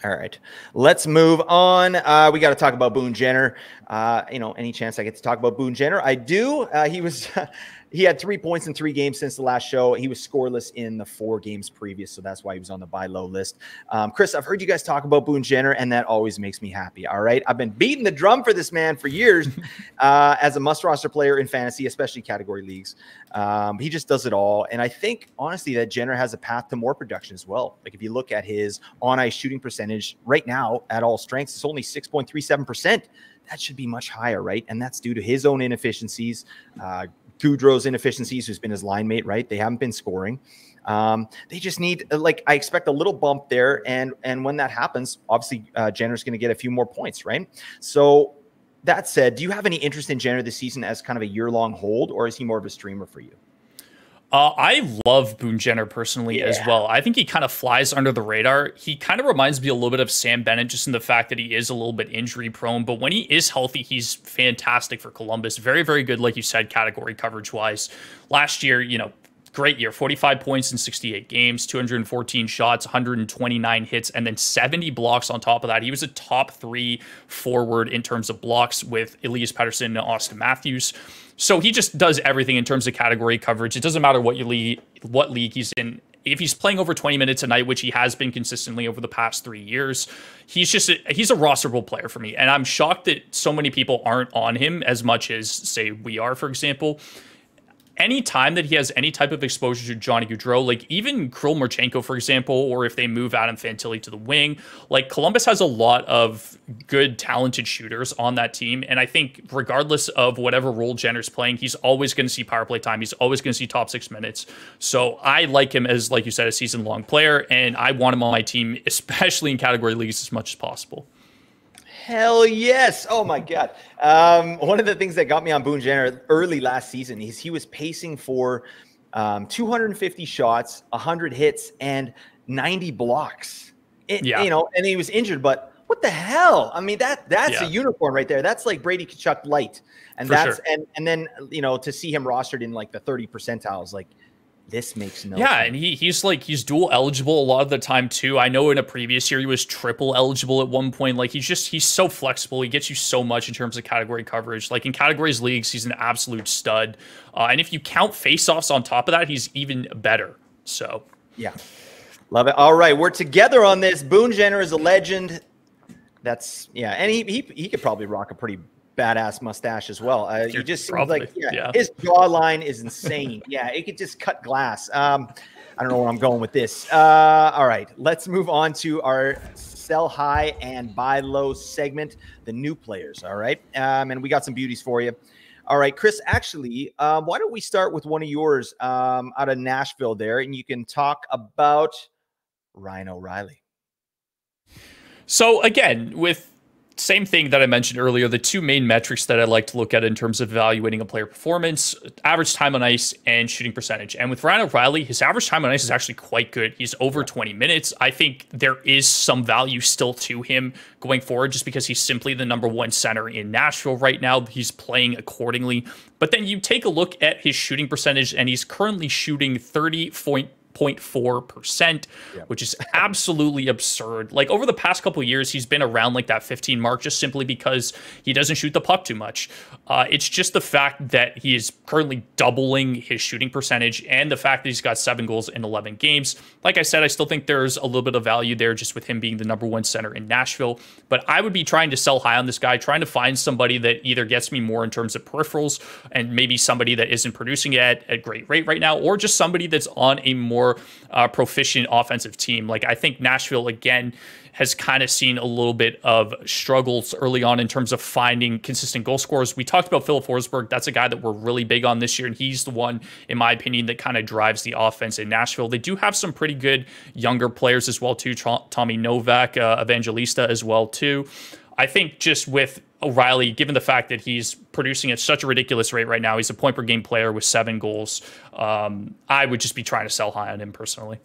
All right, let's move on. Uh, we got to talk about Boone Jenner. Uh, you know, any chance I get to talk about Boone Jenner, I do. Uh, he was [laughs] he had three points in three games since the last show. He was scoreless in the four games previous, so that's why he was on the buy low list. Um, Chris, I've heard you guys talk about Boone Jenner, and that always makes me happy. All right, I've been beating the drum for this man for years [laughs] uh, as a must roster player in fantasy, especially category leagues. Um, he just does it all, and I think honestly that Jenner has a path to more production as well. Like if you look at his on ice shooting percentage right now at all strengths, it's only six point three seven percent that should be much higher, right? And that's due to his own inefficiencies, uh, Gaudreau's inefficiencies, who's been his line mate, right? They haven't been scoring. Um, they just need uh, like I expect a little bump there, and and when that happens, obviously uh, Jenner's going to get a few more points, right? So that said, do you have any interest in Jenner this season as kind of a year long hold, or is he more of a streamer for you? Uh, I love Boone Jenner personally yeah. as well. I think he kind of flies under the radar. He kind of reminds me a little bit of Sam Bennett, just in the fact that he is a little bit injury prone. But when he is healthy, he's fantastic for Columbus. Very, very good, like you said, category coverage wise. Last year, you know, great year 45 points in 68 games 214 shots 129 hits and then 70 blocks on top of that he was a top three forward in terms of blocks with elias Pettersson and Auston matthews so he just does everything in terms of category coverage. It doesn't matter what league what league he's in. If he's playing over 20 minutes a night, which he has been consistently over the past three years, he's just a, he's a rosterable player for me. And I'm shocked that so many people aren't on him as much as say we are, for example any time that he has any type of exposure to Johnny Gaudreau, like even Kirill Marchenko, for example, or if they move Adam Fantilli to the wing, like Columbus has a lot of good, talented shooters on that team. And I think regardless of whatever role Jenner's playing, he's always going to see power play time. He's always going to see top six minutes. So I like him as, like you said, a season long player. And I want him on my team, [laughs] especially in category leagues as much as possible. Hell yes. Oh my God. Um, one of the things that got me on Boone Jenner early last season is he was pacing for um, 250 shots, 100 hits, and 90 blocks. It, yeah. You know, and he was injured, but what the hell? I mean, that that's yeah. a unicorn right there. That's like Brady Tkachuk light. And for that's sure. and and then you know, to see him rostered in like the 30 percentiles, like this makes no yeah sense. and he he's like he's dual eligible a lot of the time too. I know in a previous year he was triple eligible at one point. Like he's just he's so flexible. He gets you so much in terms of category coverage. Like in categories leagues he's an absolute stud. Uh, and if you count face-offs on top of that he's even better. So. Yeah. Love it. All right we're together on this. Boone jenner is a legend. That's yeah and he he, he could probably rock a pretty badass mustache as well. Uh, you just seems like yeah, yeah, his jawline is insane. [laughs] yeah, it could just cut glass. Um, I don't know where I'm going with this. Uh, all right, let's move on to our sell high and buy low segment, the new players. All right, um, and we got some beauties for you. All right, Chris. Actually, um, why don't we start with one of yours um, out of Nashville there, and you can talk about Ryan O'Reilly. So again, with same thing that I mentioned earlier, the two main metrics that I like to look at in terms of evaluating a player performance, average time on ice and shooting percentage. And with Ryan O'Reilly, his average time on ice is actually quite good. He's over 20 minutes. I think there is some value still to him going forward just because he's simply the number one center in Nashville right now. He's playing accordingly. But then you take a look at his shooting percentage, and he's currently shooting 30.2 0.4%, yeah. which is absolutely absurd. Like over the past couple years, he's been around like that 15 mark just simply because he doesn't shoot the puck too much. Uh, it's just the fact that he is currently doubling his shooting percentage and the fact that he's got seven goals in 11 games. Like I said, I still think there's a little bit of value there just with him being the number one center in Nashville. But I would be trying to sell high on this guy, trying to find somebody that either gets me more in terms of peripherals and maybe somebody that isn't producing at a great rate right now, or just somebody that's on a more uh, proficient offensive team. Like I think Nashville again has kind of seen a little bit of struggles early on in terms of finding consistent goal scorers. We talked about Filip Forsberg. That's a guy that we're really big on this year, and he's the one, in my opinion, that kind of drives the offense in Nashville. They do have some pretty good younger players as well too. Tommy Novak, uh, Evangelista as well too. I think just with O'Reilly, given the fact that he's producing at such a ridiculous rate right now, he's a point per game player with seven goals. Um, I would just be trying to sell high on him personally.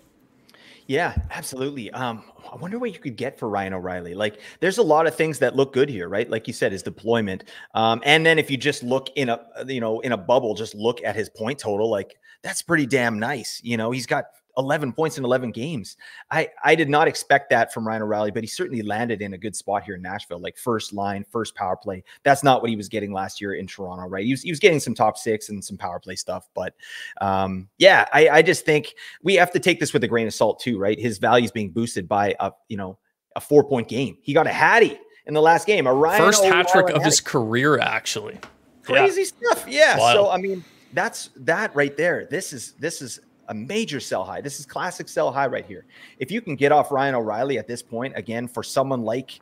Yeah, absolutely. Um, I wonder what you could get for Ryan O'Reilly. Like, there's a lot of things that look good here, right? Like you said, his deployment, um, and then if you just look in a, you know, in a bubble, just look at his point total. Like, that's pretty damn nice. You know, he's got 11 points in 11 games. I I did not expect that from Ryan O'Reilly, but he certainly landed in a good spot here in Nashville, like first line, first power play. That's not what he was getting last year in Toronto, right? He was, he was getting some top six and some power play stuff, but um, yeah, I, I just think we have to take this with a grain of salt too, right? His value is being boosted by a you know a four point game. He got a hattie in the last game. A Ryan first hat trick of his career, actually. Crazy yeah. stuff. Yeah. Wild. So I mean, that's that right there. This is this is a major sell high. This is classic sell high right here. If you can get off Ryan O'Reilly at this point, again, for someone like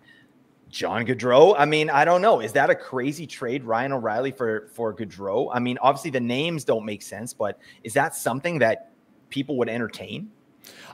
John Gaudreau, I mean, I don't know. Is that a crazy trade, Ryan O'Reilly for for Gaudreau? I mean, obviously the names don't make sense, but is that something that people would entertain?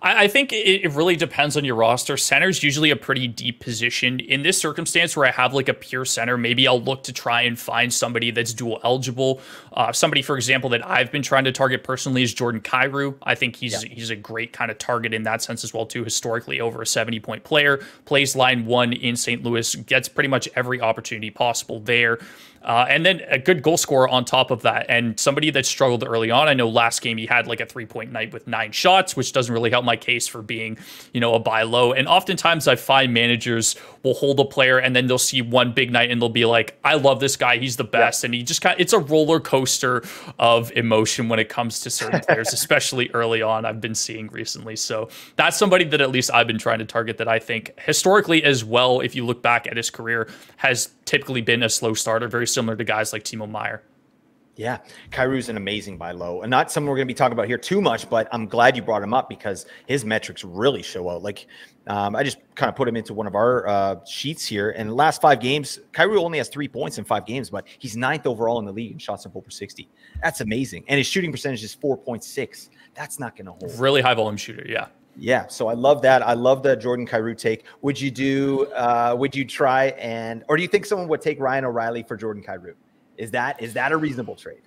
I, I think it, it, really depends on your roster. Center's usually a pretty deep position. In this circumstance where I have like a pure center, maybe I'll look to try and find somebody that's dual eligible. Uh, somebody, for example, that I've been trying to target personally is Jordan Kyrou. I think he's yeah. he's a great kind of target in that sense as well too. Historically, over a seventy point player, plays line one in St. Louis, gets pretty much every opportunity possible there. Uh, and then a good goal scorer on top of that. And somebody that struggled early on. I know last game he had like a three point night with nine shots, which doesn't really help my case for being, you know, a buy low. And oftentimes I find managers will hold a player and then they'll see one big night and they'll be like, I love this guy. He's the best. Yeah. And he just kind of, it's a roller coaster of emotion when it comes to certain players, [laughs] especially early on, I've been seeing recently. So that's somebody that at least I've been trying to target that I think historically as well, if you look back at his career, has typically been a slow starter, very similar to guys like Timo Meier. Yeah, Kyrou's an amazing buy low, and not someone we're going to be talking about here too much. But I'm glad you brought him up because his metrics really show out. Like, um, I just kind of put him into one of our uh, sheets here. And last five games, Kyrou only has three points in five games, but he's ninth overall in the league in shots on goal per 60. That's amazing, and his shooting percentage is 4.6. That's not going to hold. Really high volume shooter, yeah. Yeah, so I love that. I love the Jordan Kyrou take. Would you do? Uh, would you try and, or do you think someone would take Ryan O'Reilly for Jordan Kyrou? Is that is that a reasonable trade?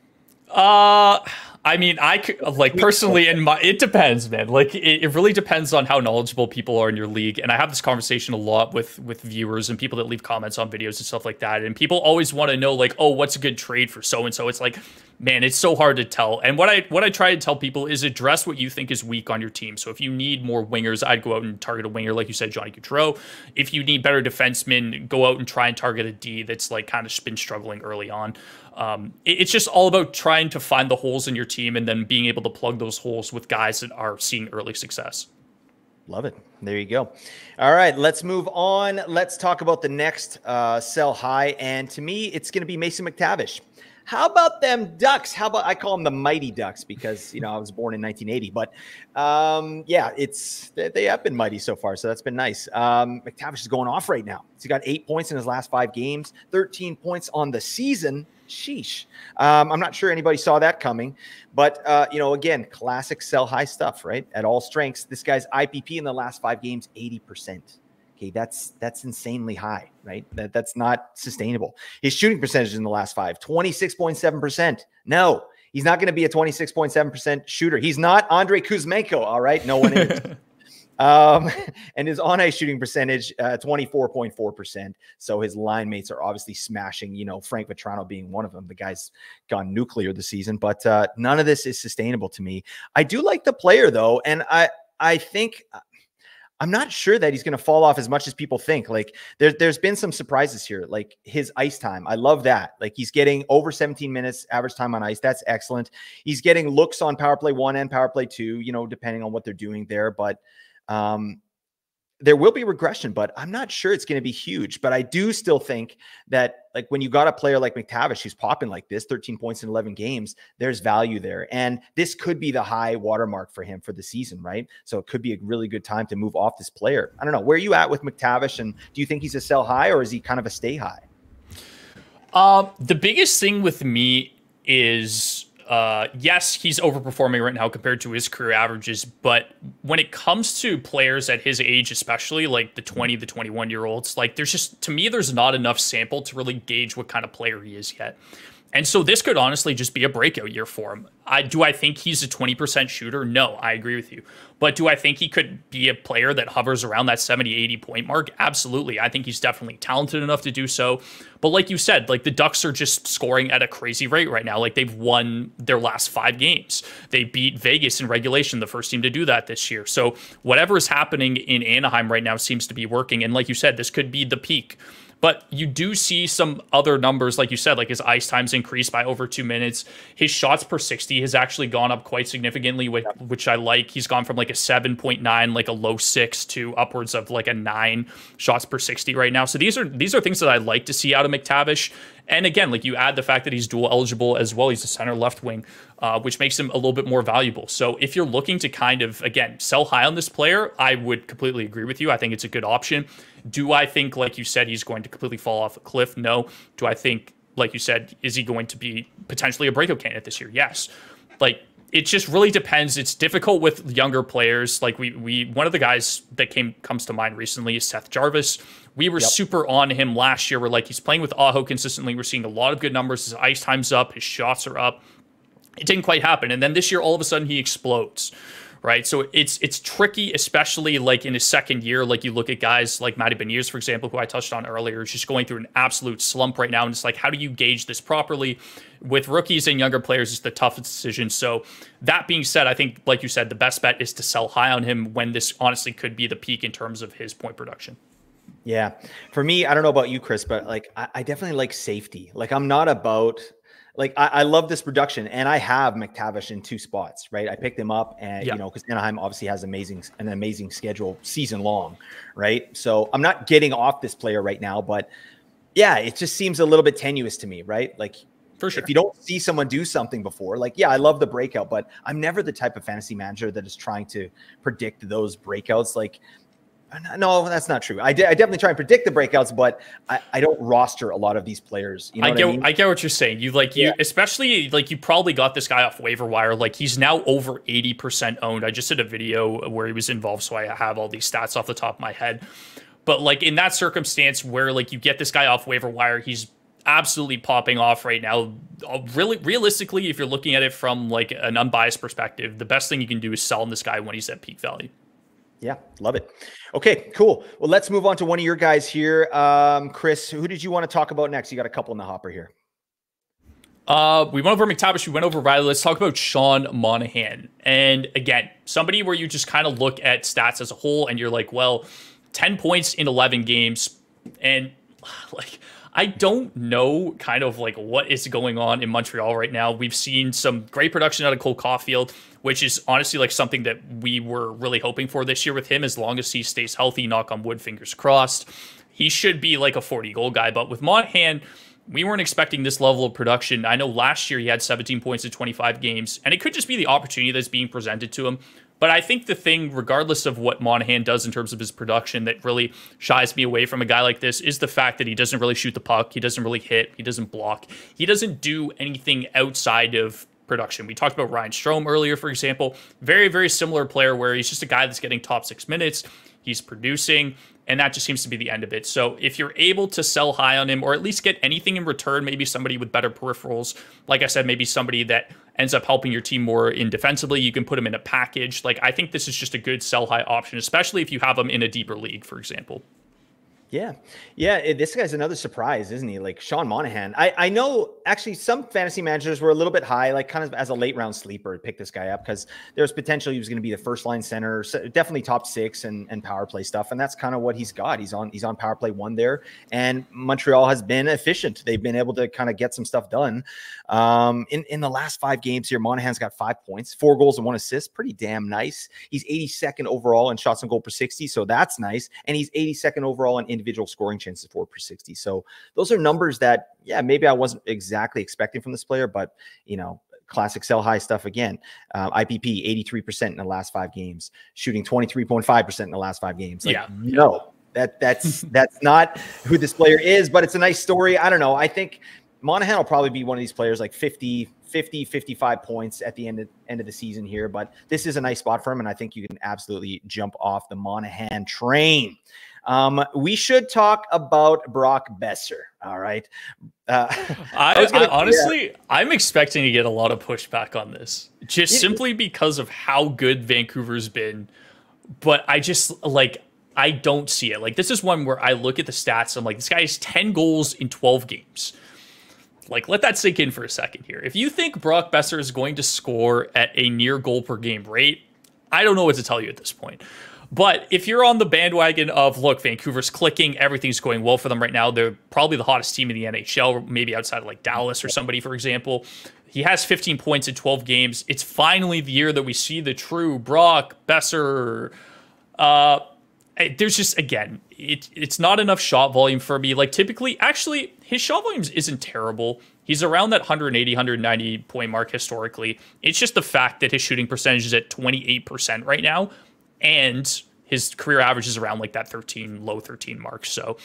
Uh, I mean, I could like personally, in my it depends, man. Like it, it, really depends on how knowledgeable people are in your league. And I have this conversation a lot with with viewers and people that leave comments on videos and stuff like that. And people always want to know, like, oh, what's a good trade for so and so? It's like, man, it's so hard to tell. And what I what I try to tell people is address what you think is weak on your team. So if you need more wingers, I'd go out and target a winger, like you said, Johnny Gaudreau. If you need better defensemen, go out and try and target a D that's like kind of been struggling early on. Um, it's just all about trying to find the holes in your team and then being able to plug those holes with guys that are seeing early success. Love it. There you go. All right, let's move on. Let's talk about the next uh, sell high. And to me, it's going to be Mason McTavish. How about them Ducks? How about I call them the Mighty Ducks because you know I was born in 1980. But um, yeah, it's they, they, have been mighty so far, so that's been nice. Um, McTavish is going off right now. He's got eight points in his last five games, 13 points on the season. Sheesh. Um, I'm not sure anybody saw that coming, but uh, you know, again, classic sell high stuff, right? At all strengths, this guy's IPP in the last five games, 80 percent. Okay, that's that's insanely high, right? That that's not sustainable. His shooting percentage in the last five, 26.7%. No, he's not going to be a 26.7% shooter. He's not Andrei Kuzmenko, all right? No one is. [laughs] um, [laughs] and his on ice shooting percentage, uh, 24.4%. So his line mates are obviously smashing, you know, Frank Vatrano being one of them. The guy's gone nuclear this season, but uh, none of this is sustainable to me. I do like the player though. And I, I think uh, I'm not sure that he's going to fall off as much as people think. Like there, there's been some surprises here, like his ice time. I love that. Like he's getting over 17 minutes average time on ice. That's excellent. He's getting looks on power play one and power play two, you know, depending on what they're doing there. But um, there will be regression, but I'm not sure it's going to be huge. But I do still think that, like, when you got a player like McTavish who's popping like this, 13 points in 11 games, there's value there. And this could be the high watermark for him for the season, right? So it could be a really good time to move off this player. I don't know. Where are you at with McTavish? And do you think he's a sell high or is he kind of a stay high? Um, the biggest thing with me is uh, yes, he's overperforming right now compared to his career averages, but when it comes to players at his age, especially like the 20, the 21 year olds, like there's just, to me, there's not enough sample to really gauge what kind of player he is yet. And so this could honestly just be a breakout year for him. I do I think he's a 20% shooter? No, I agree with you. But do I think he could be a player that hovers around that 70, 80 point mark? Absolutely. I think he's definitely talented enough to do so. But like you said, like the Ducks are just scoring at a crazy rate right now. Like they've won their last 5 games. They beat Vegas in regulation, the first team to do that this year. So whatever is happening in Anaheim right now seems to be working and like you said, this could be the peak but you do see some other numbers, like you said, like his ice times increased by over two minutes. His shots per 60 has actually gone up quite significantly, which, which I like. He's gone from like a 7.9, like a low six, to upwards of like a nine shots per 60 right now. So these are these are things that I like to see out of McTavish. And again, like you add the fact that he's dual eligible as well. He's a center left wing, uh, which makes him a little bit more valuable. So if you're looking to kind of, again, sell high on this player, I would completely agree with you. I think it's a good option. Do I think, like you said, he's going to completely fall off a cliff? No. Do I think, like you said, is he going to be potentially a breakout candidate this year? Yes. Like it just really depends. It's difficult with younger players. Like we we one of the guys that came comes to mind recently is Seth Jarvis. We were yep. super on him last year. We're like he's playing with Aho consistently. We're seeing a lot of good numbers. His ice time's up. His shots are up. It didn't quite happen, and then this year all of a sudden he explodes right? So it's it's tricky, especially like in his second year. Like you look at guys like Matty Beniers, for example, who I touched on earlier, is just going through an absolute slump right now. And it's like, how do you gauge this properly? With rookies and younger players, it's the toughest decision. So that being said, I think, like you said, the best bet is to sell high on him when this honestly could be the peak in terms of his point production. Yeah. For me, I don't know about you, Chris, but like I, I definitely like safety. Like I'm not about like I, I, love this production, and I have McTavish in two spots, right? I picked him up, and you know, because Anaheim obviously has amazing an amazing schedule season long, right? So I'm not getting off this player right now, but yeah, it just seems a little bit tenuous to me, right? Like for sure. If you don't see someone do something before, like, yeah, I love the breakout, but I'm never the type of fantasy manager that is trying to predict those breakouts. Like, no, that's not true. I, de- I definitely try and predict the breakouts, but I, I don't roster a lot of these players. You know I get I, mean? I, get what you're saying. You like you yeah. especially like you probably got this guy off waiver wire. Like he's now over 80% owned. I just did a video where he was involved, so I have all these stats off the top of my head. But like in that circumstance where like you get this guy off waiver wire, he's absolutely popping off right now. Uh, really, realistically, if you're looking at it from like an unbiased perspective, the best thing you can do is sell this guy when he's at peak value. Yeah, love it. Okay, cool. Well, let's move on to one of your guys here. Um, Chris, who did you want to talk about next? You got a couple in the hopper here. Uh, we went over McTavish, we went over Riley. Let's talk about Sean Monahan. And again, somebody where you just kind of look at stats as a whole and you're like, well, 10 points in 11 games. And [sighs] like, I don't know kind of like what is going on in Montreal right now. We've seen some great production out of Cole Caufield, which is honestly like something that we were really hoping for this year with him as long as he stays healthy, knock on wood, fingers crossed. He should be like a 40 goal guy. But with Monahan, we weren't expecting this level of production. I know last year he had 17 points in 25 games, and it could just be the opportunity that's being presented to him. But I think the thing, regardless of what Monahan does in terms of his production, that really shies me away from a guy like this is the fact that he doesn't really shoot the puck. He doesn't really hit. He doesn't block. He doesn't do anything outside of production. We talked about Ryan Strome earlier, for example. Very, very similar player where he's just a guy that's getting top six minutes. He's producing and that just seems to be the end of it. So if you're able to sell high on him or at least get anything in return, maybe somebody with better peripherals, like I said, maybe somebody that ends up helping your team more in defensively, you can put him in a package. Like I think this is just a good sell high option, especially if you have him in a deeper league, for example. Yeah. Yeah. It, this guy's another surprise, isn't he? Like Sean Monahan. I, I know actually some fantasy managers were a little bit high, like kind of as a late round sleeper pick this guy up because there's potential he was going to be the first line center, so definitely top six and, and power play stuff. And that's kind of what he's got. He's on, he's on power play one there. And Montreal has been efficient. They've been able to kind of get some stuff done. Um, in, in the last five games here, Monahan's got five points, four goals and one assist. Pretty damn nice. He's 82nd overall in shots on goal per 60. So that's nice. And he's 82nd overall in individual scoring chances for per 60. So those are numbers that, yeah, maybe I wasn't exactly expecting from this player, but, you know, classic sell high stuff again. Uh, IPP 83% in the last five games, shooting 23.5% in the last five games. Like, yeah. No, that that's [laughs] that's not who this player is, but it's a nice story. I don't know. I think Monahan will probably be one of these players like 50, 50, 55 points at the end of, end of the season here. But this is a nice spot for him. And I think you can absolutely jump off the Monahan train. Um, we should talk about Brock Boeser. All right. Uh, [laughs] I, I, gonna, I, honestly, yeah. I'm expecting to get a lot of pushback on this, just it, simply because of how good Vancouver's been. But I just like I don't see it. Like this is one where I look at the stats. I'm like, this guy has 10 goals in 12 games. Like, let that sink in for a second here. If you think Brock Boeser is going to score at a near goal per game rate, I don't know what to tell you at this point. But if you're on the bandwagon of, look, Vancouver's clicking, everything's going well for them right now, they're probably the hottest team in the NHL, maybe outside of like Dallas or somebody, for example. He has 15 points in 12 games. It's finally the year that we see the true Brock Boeser. Uh, there's just again, it, it's not enough shot volume for me. Like typically, actually, his shot volumes isn't terrible. He's around that 180, 190 point mark historically. It's just the fact that his shooting percentage is at 28% right now, and his career average is around like that 13 low 13 mark. So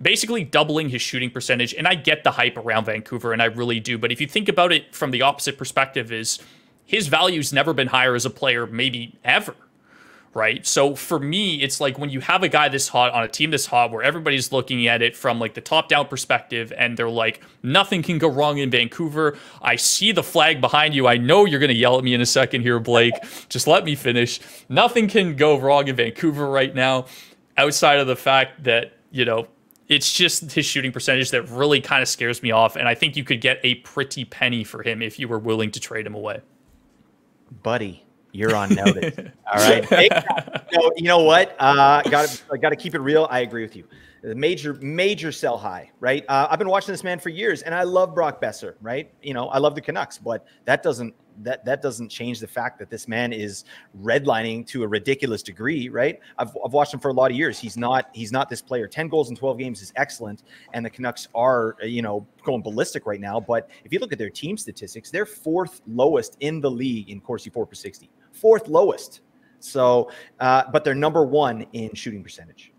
basically doubling his shooting percentage and i get the hype around vancouver and i really do but if you think about it from the opposite perspective is his value's never been higher as a player maybe ever right? So for me, it's like when you have a guy this hot on a team this hot where everybody's looking at it from like the top down perspective and they're like, nothing can go wrong in Vancouver. I see the flag behind you. I know you're going to yell at me in a second here, Blake. Just let me finish. Nothing can go wrong in Vancouver right now outside of the fact that, you know, it's just his shooting percentage that really kind of scares me off. And I think you could get a pretty penny for him if you were willing to trade him away. Buddy, you're on notice. [laughs] All right. Hey, [laughs] you, you know what? Uh, got got to keep it real. I agree with you. The major, major sell high, right? Uh, I've been watching this man for years, and I love Brock Boeser, right? You know, I love the Canucks, but that doesn't that that doesn't change the fact that this man is redlining to a ridiculous degree, right? I've, I've watched him for a lot of years. He's not he's not this player. Ten goals in twelve games is excellent, and the Canucks are you know going ballistic right now. But if you look at their team statistics, they're fourth lowest in the league in Corsi for per sixty, fourth lowest. So, uh, but they're number one in shooting percentage.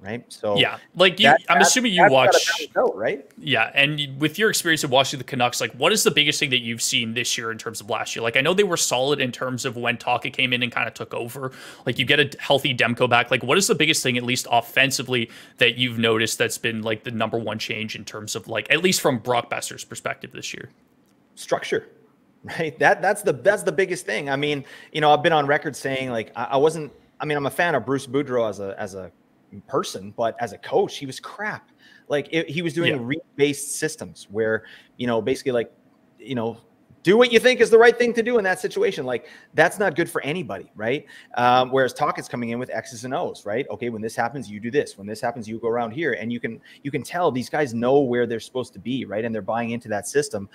right? So yeah, like you, that, I'm assuming you watch, out, right? Yeah, and with your experience of watching the Canucks, like what is the biggest thing that you've seen this year in terms of last year? Like I know they were solid in terms of when Tocchet came in and kind of took over. Like you get a healthy Demko back. Like what is the biggest thing, at least offensively, that you've noticed that's been like the number one change in terms of like at least from Brock Boeser's perspective this year? Structure [laughs] right that that's the that's the biggest thing i mean you know i've been on record saying like i, I wasn't i mean i'm a fan of bruce boudreau as a as a person, but as a coach, he was crap. Like it, he was doing yeah. read-based systems where you know basically like you know do what you think is the right thing to do in that situation. Like that's not good for anybody, right? Um, whereas talk is coming in with X's and O's, right? Okay, when this happens, you do this. When this happens, you go around here, and you can you can tell these guys know where they're supposed to be, right? And they're buying into that system.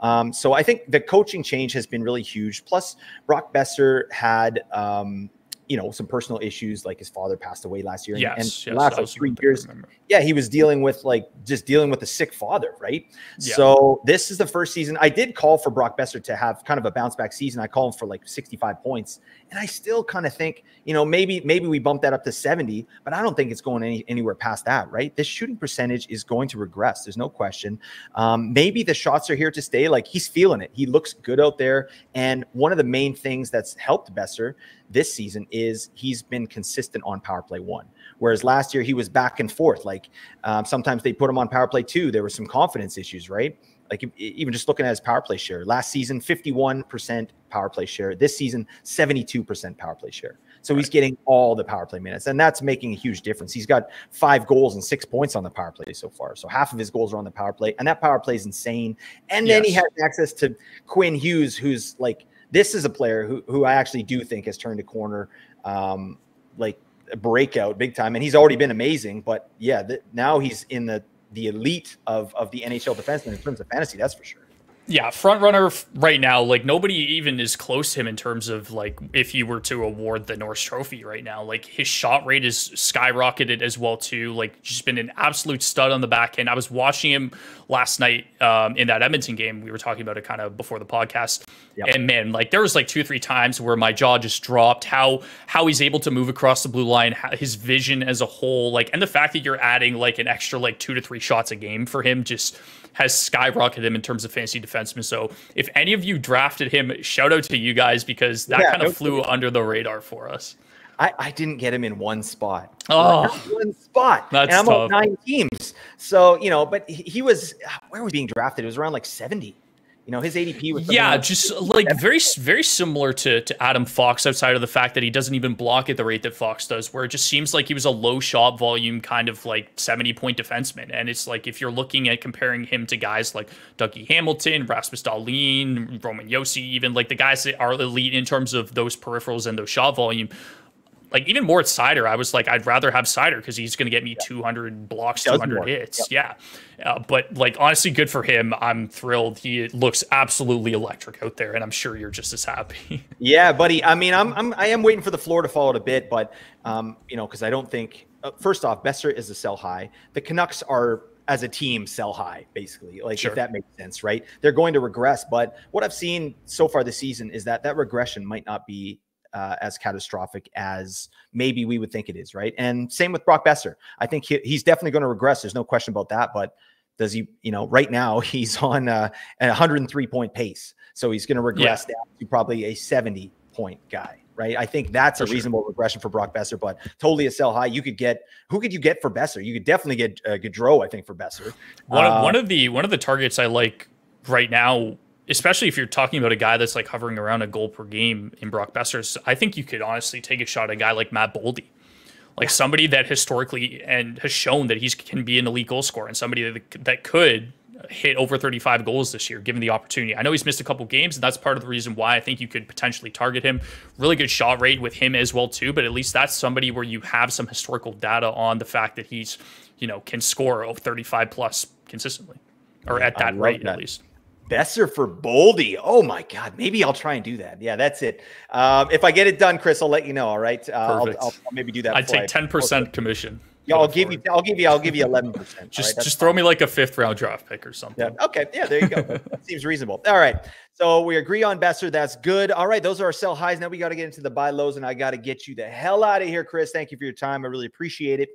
Um, so I think the coaching change has been really huge. Plus, Brock Boeser had um, you know some personal issues like his father passed away last year. Yes, and, yes, last like three years yeah he was dealing with like just dealing with a sick father right? Yeah. so this is the first season. I did call for brock boeser to have kind of a bounce back season. I called him for like 65 points and i still kind of think you know maybe maybe we bump that up to 70 but i don't think it's going any, anywhere past that right this shooting percentage is going to regress there's no question um, maybe the shots are here to stay like he's feeling it he looks good out there and one of the main things that's helped boeser this season is he's been consistent on power play one. Whereas last year he was back and forth. Like um, sometimes they put him on power play two. There were some confidence issues, right? Like even just looking at his power play share last season, 51% power play share. This season, 72% power play share. So he's getting all the power play minutes, and that's making a huge difference. He's got five goals and six points on the power play so far. So half of his goals are on the power play, and that power play is insane. And then yes. he has access to Quinn Hughes, who's like this is a player who who I actually do think has turned a corner, um, like a breakout big time, and he's already been amazing. But yeah, the, now he's in the the elite of of the NHL defenseman in terms of fantasy. That's for sure yeah, front runner right now. Like nobody even is close to him in terms of like if you were to award the Norris Trophy right now. Like his shot rate is skyrocketed as well too. Like just been an absolute stud on the back end. I was watching him last night um, in that Edmonton game. We were talking about it kind of before the podcast, yep. and man, like there was like two or three times where my jaw just dropped. How how he's able to move across the blue line, his vision as a whole, like, and the fact that you're adding like an extra like two to three shots a game for him just has skyrocketed him in terms of fantasy defenseman. So if any of you drafted him, shout out to you guys because that yeah, kind of no flew kidding. under the radar for us. I, I, didn't get him in one spot. Oh, one spot. That's and I'm tough. on nine teams. So, you know, but he, he was, where was he being drafted? It was around like 70. You know, his ADP was yeah, just like very very similar to to Adam Fox, outside of the fact that he doesn't even block at the rate that Fox does, where it just seems like he was a low shot volume kind of like seventy point defenseman. And it's like if you're looking at comparing him to guys like Dougie Hamilton, Rasmus Dahlin, Roman Josi, even like the guys that are elite in terms of those peripherals and those shot volume like even Moritz Seider. I was like, I'd rather have Seider because he's going to get me 200 blocks, 200 hits. Yep. Yeah. Uh, but like, honestly, good for him. I'm thrilled. He looks absolutely electric out there, and I'm sure you're just as happy. [laughs] yeah, buddy. I mean, I'm, I'm, I am waiting for the floor to fall out a bit, but, um, you know, because I don't think, uh, first off, Boeser is a sell high. The Canucks are as a team sell high, basically. Like sure. if that makes sense, right? They're going to regress, but what I've seen so far this season is that that regression might not be uh, as catastrophic as maybe we would think it is, right? And same with Brock Boeser. I think he, he's definitely going to regress. There's no question about that. But does he, you know, right now [laughs] he's on uh, a 103 point pace. So he's going to regress yeah. down to probably a 70 point guy, right? I think that's for a reasonable regression for Brock Boeser, but totally a sell high. You could get who could you get for Boeser? You could definitely get uh, Gaudreau, I think, for Boeser. One, uh, one of the one of the targets I like right now especially if you're talking about a guy that's like hovering around a goal per game in Brock Boeser's, I think you could honestly take a shot at a guy like Matt Boldy. Like somebody that historically and has shown that he can be an elite goal scorer and somebody that, that could hit over 35 goals this year given the opportunity. I know he's missed a couple games and that's part of the reason why I think you could potentially target him. Really good shot rate with him as well too, but at least that's somebody where you have some historical data on the fact that he's, you know, can score over 35 plus consistently or at that rate that. at least. Boeser for Boldy. Oh my God. Maybe I'll try and do that. Yeah, that's it. Um, if I get it done, Chris, I'll let you know. All right. Uh, I'll, I'll, I'll, maybe do that. I'd take ten percent commission. Yeah, I'll give you. I'll give you. I'll give you eleven percent. Just right, just throw me like a fifth round draft pick or something. Yeah. Okay. Yeah. There you go. [laughs] seems reasonable. All right. So we agree on Boeser. That's good. All right. Those are our sell highs. Now we got to get into the buy lows, and I got to get you the hell out of here, Chris. Thank you for your time. I really appreciate it.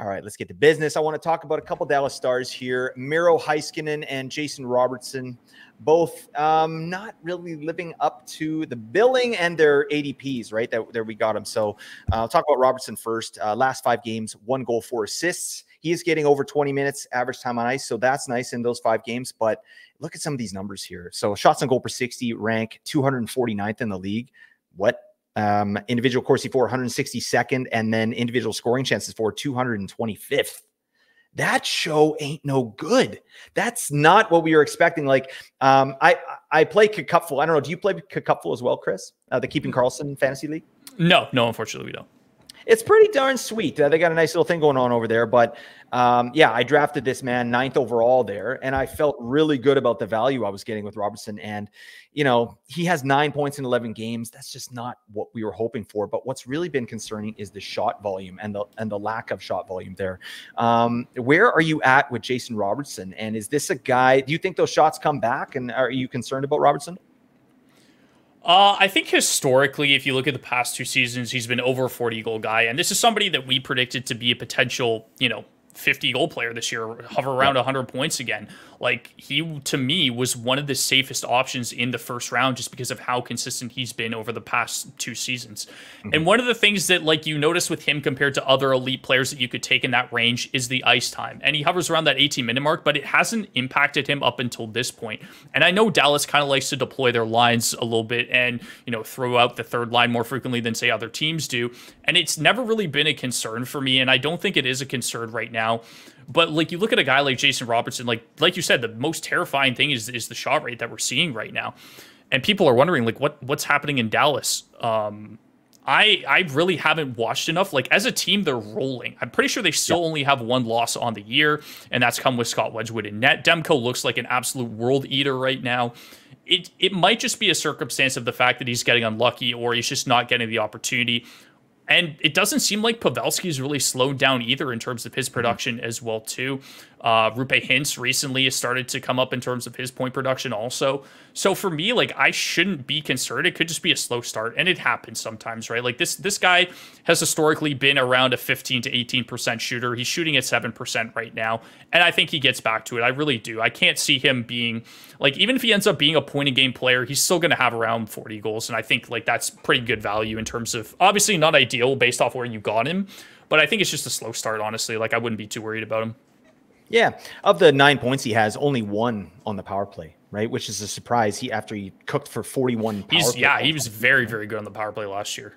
All right, let's get to business. I want to talk about a couple Dallas stars here Miro Heiskanen and Jason Robertson, both um, not really living up to the billing and their ADPs, right? That there we got them. So uh, I'll talk about Robertson first. Uh, last five games, one goal, four assists. He is getting over 20 minutes average time on ice, so that's nice in those five games. But look at some of these numbers here. So shots on goal per 60 rank 249th in the league. What um, individual Corsi for 162nd, and then individual scoring chances for 225th. That show ain't no good. That's not what we were expecting. Like, um, I I play Cupful. I don't know. Do you play Cupful as well, Chris? Uh, the Keeping Carlson Fantasy League? No, no. Unfortunately, we don't it's pretty darn sweet. Uh, they got a nice little thing going on over there. But um, yeah, I drafted this man ninth overall there, and I felt really good about the value I was getting with Robertson. And you know, he has nine points in eleven games. That's just not what we were hoping for. But what's really been concerning is the shot volume and the and the lack of shot volume there. Um, where are you at with Jason Robertson? And is this a guy? Do you think those shots come back? And are you concerned about Robertson? Uh, I think historically, if you look at the past two seasons, he's been over 40 goal guy, and this is somebody that we predicted to be a potential, you know, 50 goal player this year, hover around 100 points again. Like he to me was one of the safest options in the first round just because of how consistent he's been over the past two seasons. Mm-hmm. And one of the things that like you notice with him compared to other elite players that you could take in that range is the ice time. And he hovers around that 18 minute mark, but it hasn't impacted him up until this point. And I know Dallas kind of likes to deploy their lines a little bit and, you know, throw out the third line more frequently than say other teams do. And it's never really been a concern for me and I don't think it is a concern right now. But like you look at a guy like Jason Robertson, like like you said, the most terrifying thing is is the shot rate that we're seeing right now, and people are wondering like what what's happening in Dallas. Um, I I really haven't watched enough. Like as a team, they're rolling. I'm pretty sure they still only have one loss on the year, and that's come with Scott Wedgewood in net. Demko looks like an absolute world eater right now. It it might just be a circumstance of the fact that he's getting unlucky or he's just not getting the opportunity. And it doesn't seem like Pavelski's really slowed down either in terms of his mm-hmm. production as well too. Uh, Roope Hintz recently has started to come up in terms of his point production also. So for me, like I shouldn't be concerned. It could just be a slow start, and it happens sometimes, right? Like this this guy has historically been around a 15 to 18 percent shooter. He's shooting at seven percent right now, and I think he gets back to it. I really do. I can't see him being like even if he ends up being a point game player, he's still going to have around 40 goals, and I think like that's pretty good value in terms of obviously not ideal based off where you got him, but I think it's just a slow start. Honestly, like I wouldn't be too worried about him. Yeah, of the nine points he has, only one on the power play, right? Which is a surprise. He after he cooked for forty-one. He's yeah, he was very very good on the power play last year.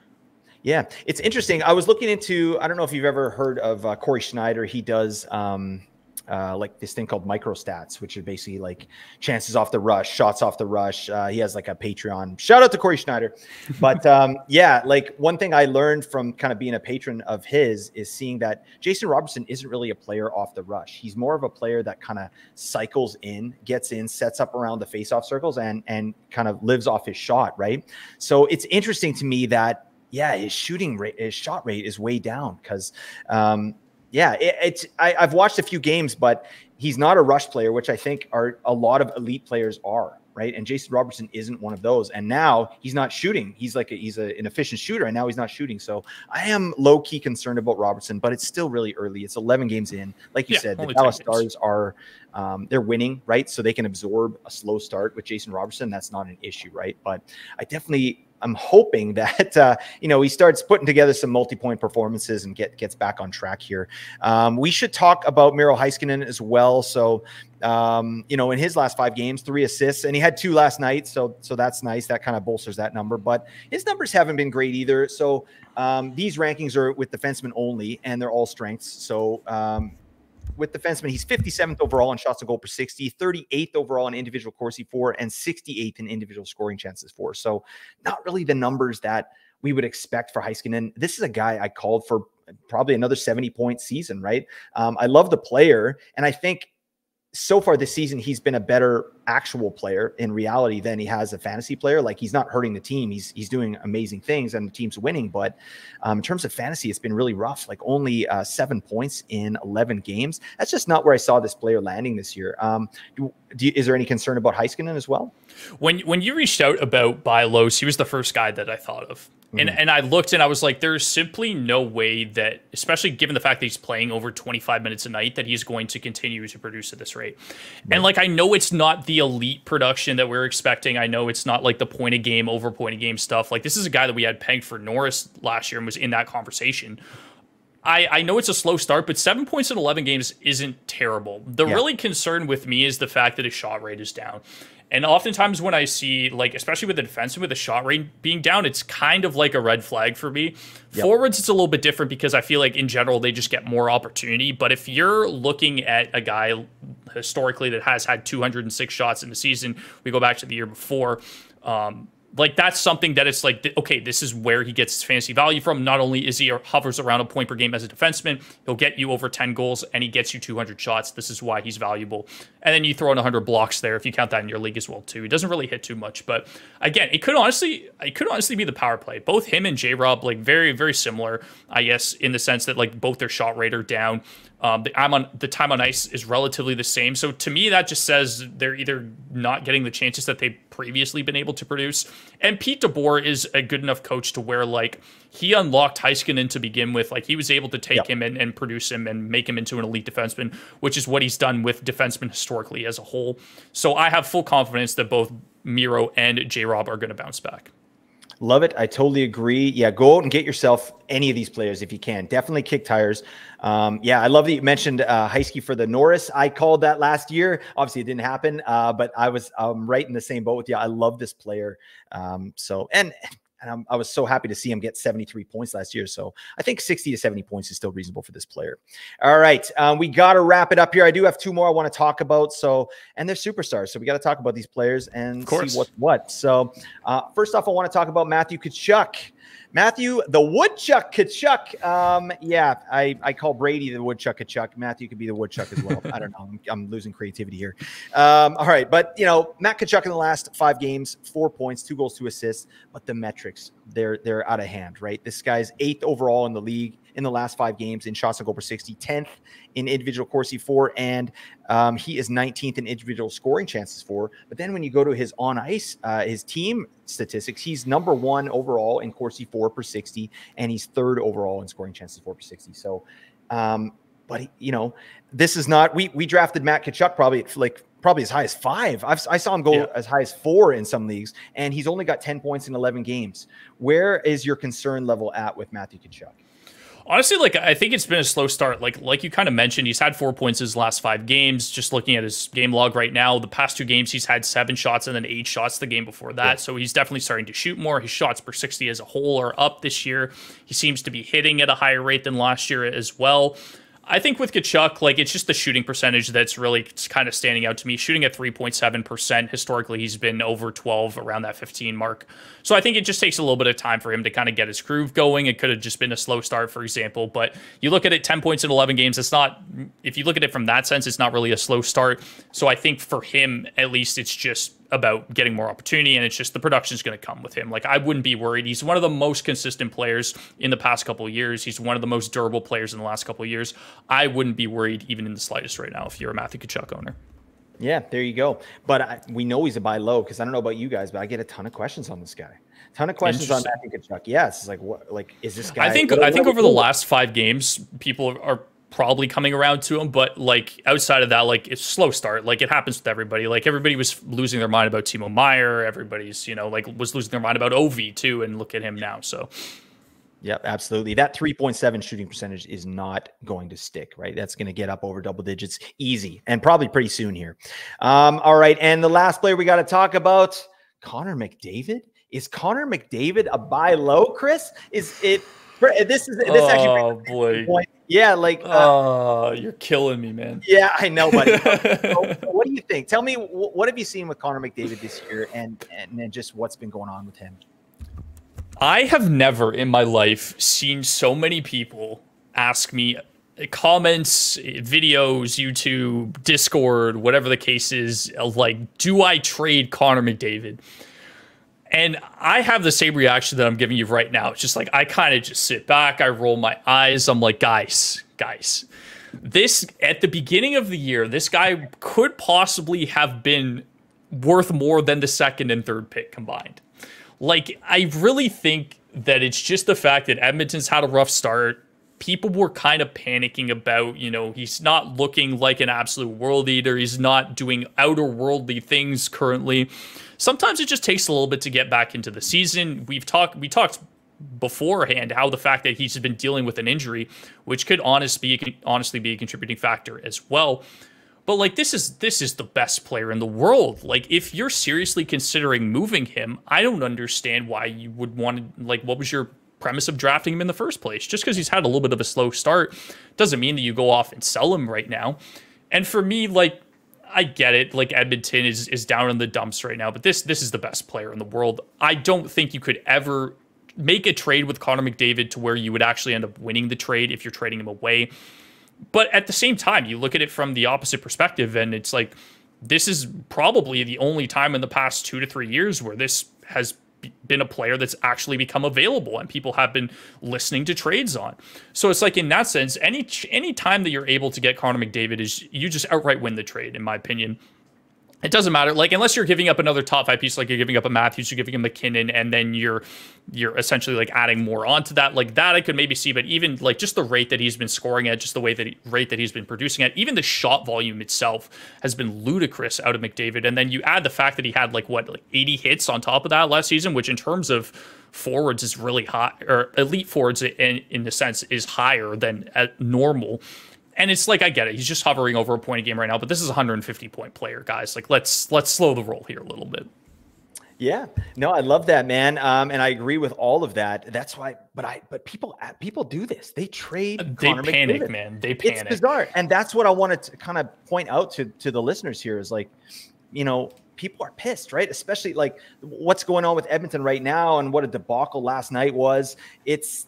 Yeah, it's interesting. I was looking into. I don't know if you've ever heard of uh, Corey Sznajder. He does um, uh, like this thing called microstats, which are basically like chances off the rush, shots off the rush. Uh, he has like a Patreon. Shout out to Corey Sznajder. [laughs] But um, yeah, like one thing I learned from kind of being a patron of his is seeing that Jason Robertson isn't really a player off the rush. He's more of a player that kind of cycles in, gets in, sets up around the faceoff circles, and and kind of lives off his shot. Right. So it's interesting to me that yeah, his shooting rate, his shot rate is way down because um, yeah, it, it's I, have watched a few games, but he's not a rush player, which I think are a lot of elite players are, right? And Jason Robertson isn't one of those. And now he's not shooting. He's like a, he's a, an efficient shooter, and now he's not shooting. So I am low key concerned about Robertson, but it's still really early. It's 11 games in. Like you yeah, said, the Dallas Stars are um, they're winning, right? So they can absorb a slow start with Jason Robertson. That's not an issue, right? But I definitely I'm hoping [laughs] that uh, you know he starts putting together some multi-point performances and get gets back on track here. Um, we should talk about Miro Heiskanen as well. So um, you know, in his last five games, three assists, and he had two last night. So so that's nice. That kind of bolsters that number. But his numbers haven't been great either. So um, these rankings are with defensemen only, and they're all strengths. So um, with defenseman. He's 57th overall in shots on goal per 60, 38th overall in individual Corsi for, and 68th in individual scoring chances for. So not really the numbers that we would expect for Heiskanen. This is a guy I called for probably another 70 point season, right? Um, I love the player. And I think so far this season, he's been a better actual player in reality than he has a fantasy player. Like he's not hurting the team. He's he's doing amazing things and the team's winning. But um, in terms of fantasy, it's been really rough. Like only uh, seven points in 11 games. That's just not where I saw this player landing this year. Um, do, do, is there any concern about Heiskanen as well? When when you reached out about buy he was the first guy that I thought of And mm-hmm. and I looked and I was like, there's simply no way that, especially given the fact that he's playing over 25 minutes a night, that he's going to continue to produce at this rate. And like I know it's not the elite production that we're expecting. I know it's not like the point of game over point of game stuff. Like this is a guy that we had pegged for Norris last year and was in that conversation. I, I know it's a slow start, but seven points in 11 games isn't terrible. The Yeah. really concern with me is the fact that his shot rate is down. And oftentimes when I see, like, especially with the defenseman with the shot rate being down, it's kind of like a red flag for me. Forwards, it's a little bit different because I feel like in general they just get more opportunity. But if you're looking at a guy historically that has had 206 shots in the season, we go back to the year before. Um, like that's something that it's like okay this is where he gets his fantasy value from. Not only is he uh, hovers around a point per game as a defenseman he'll get you over 10 goals and he gets you 200 shots. This is why he's valuable. And then you throw in 100 blocks there if you count that in your league as well too. He doesn't really hit too much but again it could honestly it could honestly be the power play. Both him and j-rob like very very similar i guess in the sense that like both their shot rate are down um, the, I'm on the time on ice is relatively the same. So to me, that just says they're either not getting the chances that they've previously been able to produce. And Pete DeBoer is a good enough coach to where like he unlocked Heiskanen to begin with. Like he was able to take Yep. him and, and produce him and make him into an elite defenseman, which is what he's done with defensemen historically as a whole. So I have full confidence that both Miro and J Rob are going to bounce back. Love it. I totally agree. Yeah, go out and get yourself any of these players if you can. Definitely kick tires. Um, yeah, I love that you mentioned uh, Heisky for the Norris. I called that last year. Obviously, it didn't happen, uh, but I was um, right in the same boat with you. I love this player. Um, so, and and I'm, I was so happy to see him get 73 points last year. So I think 60 to 70 points is still reasonable for this player. All right, um, we got to wrap it up here. I do have two more I want to talk about. So, and they're superstars. So we got to talk about these players and see what what. So, uh, first off, I want to talk about Matthew Tkachuk. Matthew, the woodchuck Tkachuk. Um, yeah, I, I call Brady the woodchuck Tkachuk. Matthew could be the woodchuck as well. I don't know. I'm, I'm losing creativity here. Um, all right, but you know, Matt Tkachuk in the last five games, four points, two goals, two assists. But the metrics, they're they're out of hand, right? This guy's eighth overall in the league in the last five games in shots on goal per 60, 10th in individual Corsi for, and um, he is 19th in individual scoring chances for. But then when you go to his on ice, uh, his team statistics, he's number one overall in Corsi for per 60, and he's third overall in scoring chances for per 60. So, um, but he- you know, this is not we we drafted Matt Tkachuk probably at like probably as high as five. I've, I saw him go Yeah. as high as four in some leagues, and he's only got 10 points in 11 games. Where is your concern level at with Matthew Tkachuk? Honestly, like I think it's been a slow start. Like like you kind of mentioned, he's had four points his last five games. Just looking at his game log right now, the past two games he's had seven shots and then eight shots the game before that. Yeah. So he's definitely starting to shoot more. His shots per sixty as a whole are up this year. He seems to be hitting at a higher rate than last year as well. I think with Tkachuk, like it's just the shooting percentage that's really kind of standing out to me. Shooting at 3.7%. Historically, he's been over 12, around that 15 mark. So I think it just takes a little bit of time for him to kind of get his groove going. It could have just been a slow start, for example. But you look at it 10 points in 11 games, it's not, if you look at it from that sense, it's not really a slow start. So I think for him, at least, it's just about getting more opportunity and it's just the production's going to come with him. Like I wouldn't be worried. He's one of the most consistent players in the past couple of years. He's one of the most durable players in the last couple of years. I wouldn't be worried even in the slightest right now if you're a Matthew Tkachuk owner. Yeah, there you go. But I, we know he's a buy low because I don't know about you guys, but I get a ton of questions on this guy. ton of questions on Matthew Tkachuk. Yes, it's like what? Like, is this guy? I think I think over the last 5 games people are probably coming around to him but like outside of that like it's slow start like it happens with everybody like everybody was losing their mind about Timo Meier everybody's you know like was losing their mind about Ovi too and look at him now so Yep, absolutely. That 3.7 shooting percentage is not going to stick, right? That's going to get up over double digits easy and probably pretty soon here. Um, all right. And the last player we got to talk about, Connor McDavid. Is Connor McDavid a buy low, Chris? Is it this is this actually oh boy point. Yeah, like uh, Oh, you're killing me, man. yeah, I know, buddy. [laughs] So, what do you think? Tell me what have you seen with Connor McDavid this year and and then just what's been going on with him? I have never in my life seen so many people ask me eh, comments, eh, videos, YouTube, Discord, whatever the case is, eh, like, do I trade Connor McDavid? And I have the same reaction that I'm giving you right now. It's just like I kind of just sit back, I roll my eyes. I'm like, guys, guys, this at the beginning of the year, this guy could possibly have been worth more than the second and third pick combined. Like, I really think that it's just the fact that Edmonton's had a rough start. People were kind of panicking about, you know, he's not looking like an absolute world eater. He's not doing outer worldly things currently. Sometimes it just takes a little bit to get back into the season. We've talked we talked beforehand how the fact that he's been dealing with an injury, which could honest be, honestly be a contributing factor as well. But like this is this is the best player in the world. Like if you're seriously considering moving him, I don't understand why you would want to like what was your premise of drafting him in the first place? Just because he's had a little bit of a slow start doesn't mean that you go off and sell him right now. And for me, like I get it. Like Edmonton is is down in the dumps right now, but this this is the best player in the world. I don't think you could ever make a trade with Connor McDavid to where you would actually end up winning the trade if you're trading him away. But at the same time, you look at it from the opposite perspective, and it's like this is probably the only time in the past two to three years where this has been a player that's actually become available and people have been listening to trades on. So it's like in that sense, any any time that you're able to get Connor McDavid is you just outright win the trade, in my opinion it doesn't matter. Like unless you're giving up another top five piece, like you're giving up a Matthews, you're giving him MacKinnon, and then you're you're essentially like adding more onto that. Like that, I could maybe see. But even like just the rate that he's been scoring at, just the way that he, rate that he's been producing at, even the shot volume itself has been ludicrous out of McDavid. And then you add the fact that he had like what like 80 hits on top of that last season, which in terms of forwards is really high, or elite forwards in in the sense is higher than at normal and it's like I get it. He's just hovering over a point a game right now, but this is a 150 point player, guys. Like let's let's slow the roll here a little bit. Yeah, no, I love that, man, um, and I agree with all of that. That's why, but I, but people, uh, people do this. They trade. They Connor panic, McDavid. man. They panic. It's bizarre, and that's what I wanted to kind of point out to to the listeners here is like, you know, people are pissed, right? Especially like what's going on with Edmonton right now, and what a debacle last night was. It's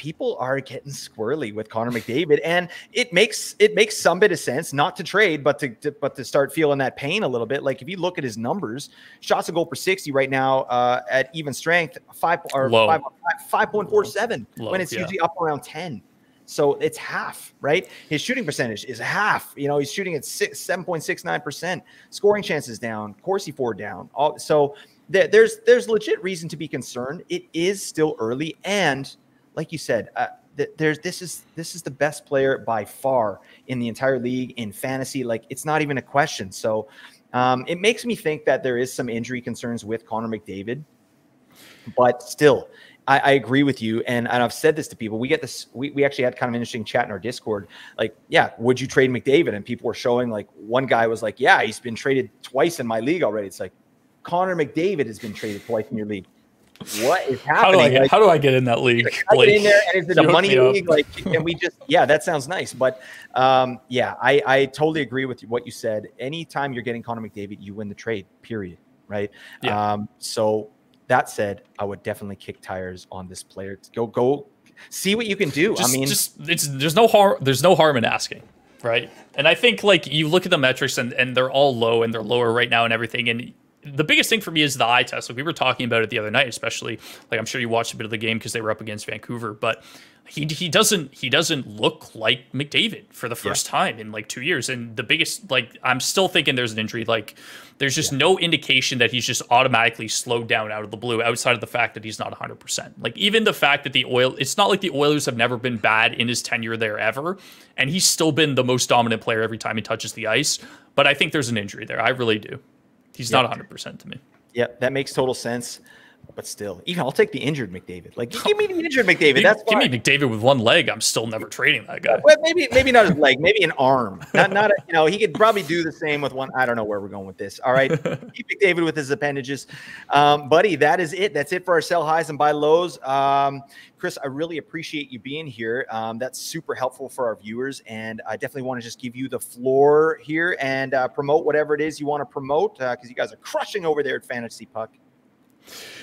people are getting squirrely with Connor McDavid, and it makes it makes some bit of sense not to trade, but to, to, but to start feeling that pain a little bit. Like if you look at his numbers, shots a goal per sixty right now uh, at even strength, five or Low. five five point four seven when it's yeah. usually up around ten. So it's half, right? His shooting percentage is half. You know, he's shooting at six, 7.69%. Scoring chances down, Corsi for down. All, so there's there's legit reason to be concerned. It is still early, and like you said, uh, th- there's this is this is the best player by far in the entire league in fantasy. Like it's not even a question. So um, it makes me think that there is some injury concerns with Connor McDavid, but still. I, I agree with you, and, and I've said this to people. We get this. We, we actually had kind of an interesting chat in our Discord. Like, yeah, would you trade McDavid? And people were showing like one guy was like, yeah, he's been traded twice in my league already. It's like Connor McDavid has been traded twice in your league what is happening? How do I get, like, how do I get in that league? Get in there, and is it a money league? Like, and we just yeah, that sounds nice. But um, yeah, I I totally agree with what you said. Anytime you're getting Connor McDavid, you win the trade. Period. Right. Yeah. Um, so that said, I would definitely kick tires on this player. Go go see what you can do. Just, I mean, just it's there's no harm there's no harm in asking right? And I think like you look at the metrics and, and they're all low and they're lower right now and everything. And the biggest thing for me is the eye test. Like we were talking about it the other night, especially like I'm sure you watched a bit of the game because they were up against Vancouver, but he he doesn't he doesn't look like McDavid for the first yeah. time in like two years. And the biggest like I'm still thinking there's an injury. Like there's just yeah. no indication that he's just automatically slowed down out of the blue outside of the fact that he's not 100%. Like even the fact that the oil it's not like the Oilers have never been bad in his tenure there ever and he's still been the most dominant player every time he touches the ice, but I think there's an injury there. I really do. He's yep. not 100% to me. Yep, that makes total sense. But still, even I'll take the injured McDavid. Like, give me the [laughs] injured McDavid. That's fine. give me McDavid with one leg. I'm still never trading that guy. Well, maybe, maybe not his leg. Maybe an arm. [laughs] Not, not. A, you know, he could probably do the same with one. I don't know where we're going with this. All right, [laughs] keep McDavid with his appendages, um, buddy. That is it. That's it for our sell highs and buy lows. Um, Chris, I really appreciate you being here. Um, that's super helpful for our viewers, and I definitely want to just give you the floor here and uh, promote whatever it is you want to promote because uh, you guys are crushing over there at Fantasy Puck.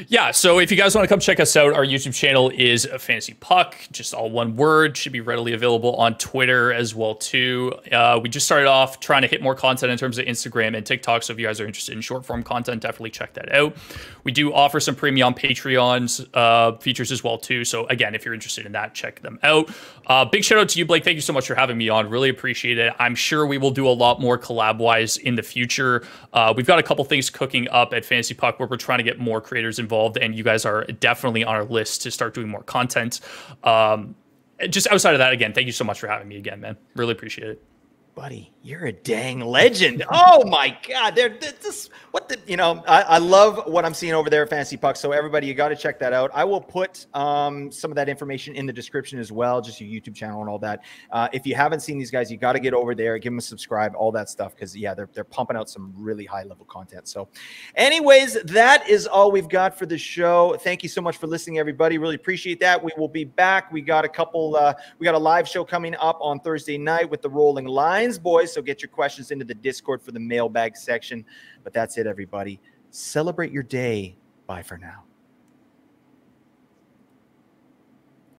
Yeah, so if you guys want to come check us out, our YouTube channel is a Fantasy Puck, just all one word. Should be readily available on Twitter as well too. Uh, we just started off trying to hit more content in terms of Instagram and TikTok. So if you guys are interested in short form content, definitely check that out. We do offer some premium Patreons uh, features as well too. So again, if you're interested in that, check them out. Uh, big shout out to you, Blake. Thank you so much for having me on. Really appreciate it. I'm sure we will do a lot more collab wise in the future. Uh, we've got a couple things cooking up at Fantasy Puck where we're trying to get more creators involved, and you guys are definitely on our list to start doing more content. Um, just outside of that, again, thank you so much for having me again, man. Really appreciate it buddy, you're a dang legend. [laughs] Oh my God, they're, they're this what the you know. I, I, love what I'm seeing over there at Fantasy Puck. So everybody, you got to check that out. I will put um, some of that information in the description as well, just your YouTube channel and all that. Uh, if you haven't seen these guys, you got to get over there, give them a subscribe, all that stuff, because yeah, they're they're pumping out some really high level content. So, anyways, that is all we've got for the show. Thank you so much for listening, everybody. Really appreciate that. We will be back. We got a couple. Uh, we got a live show coming up on Thursday night with the Rolling Lines boys. So get your questions into the Discord for the mailbag section. But that's it, everybody. Celebrate your day. Bye for now.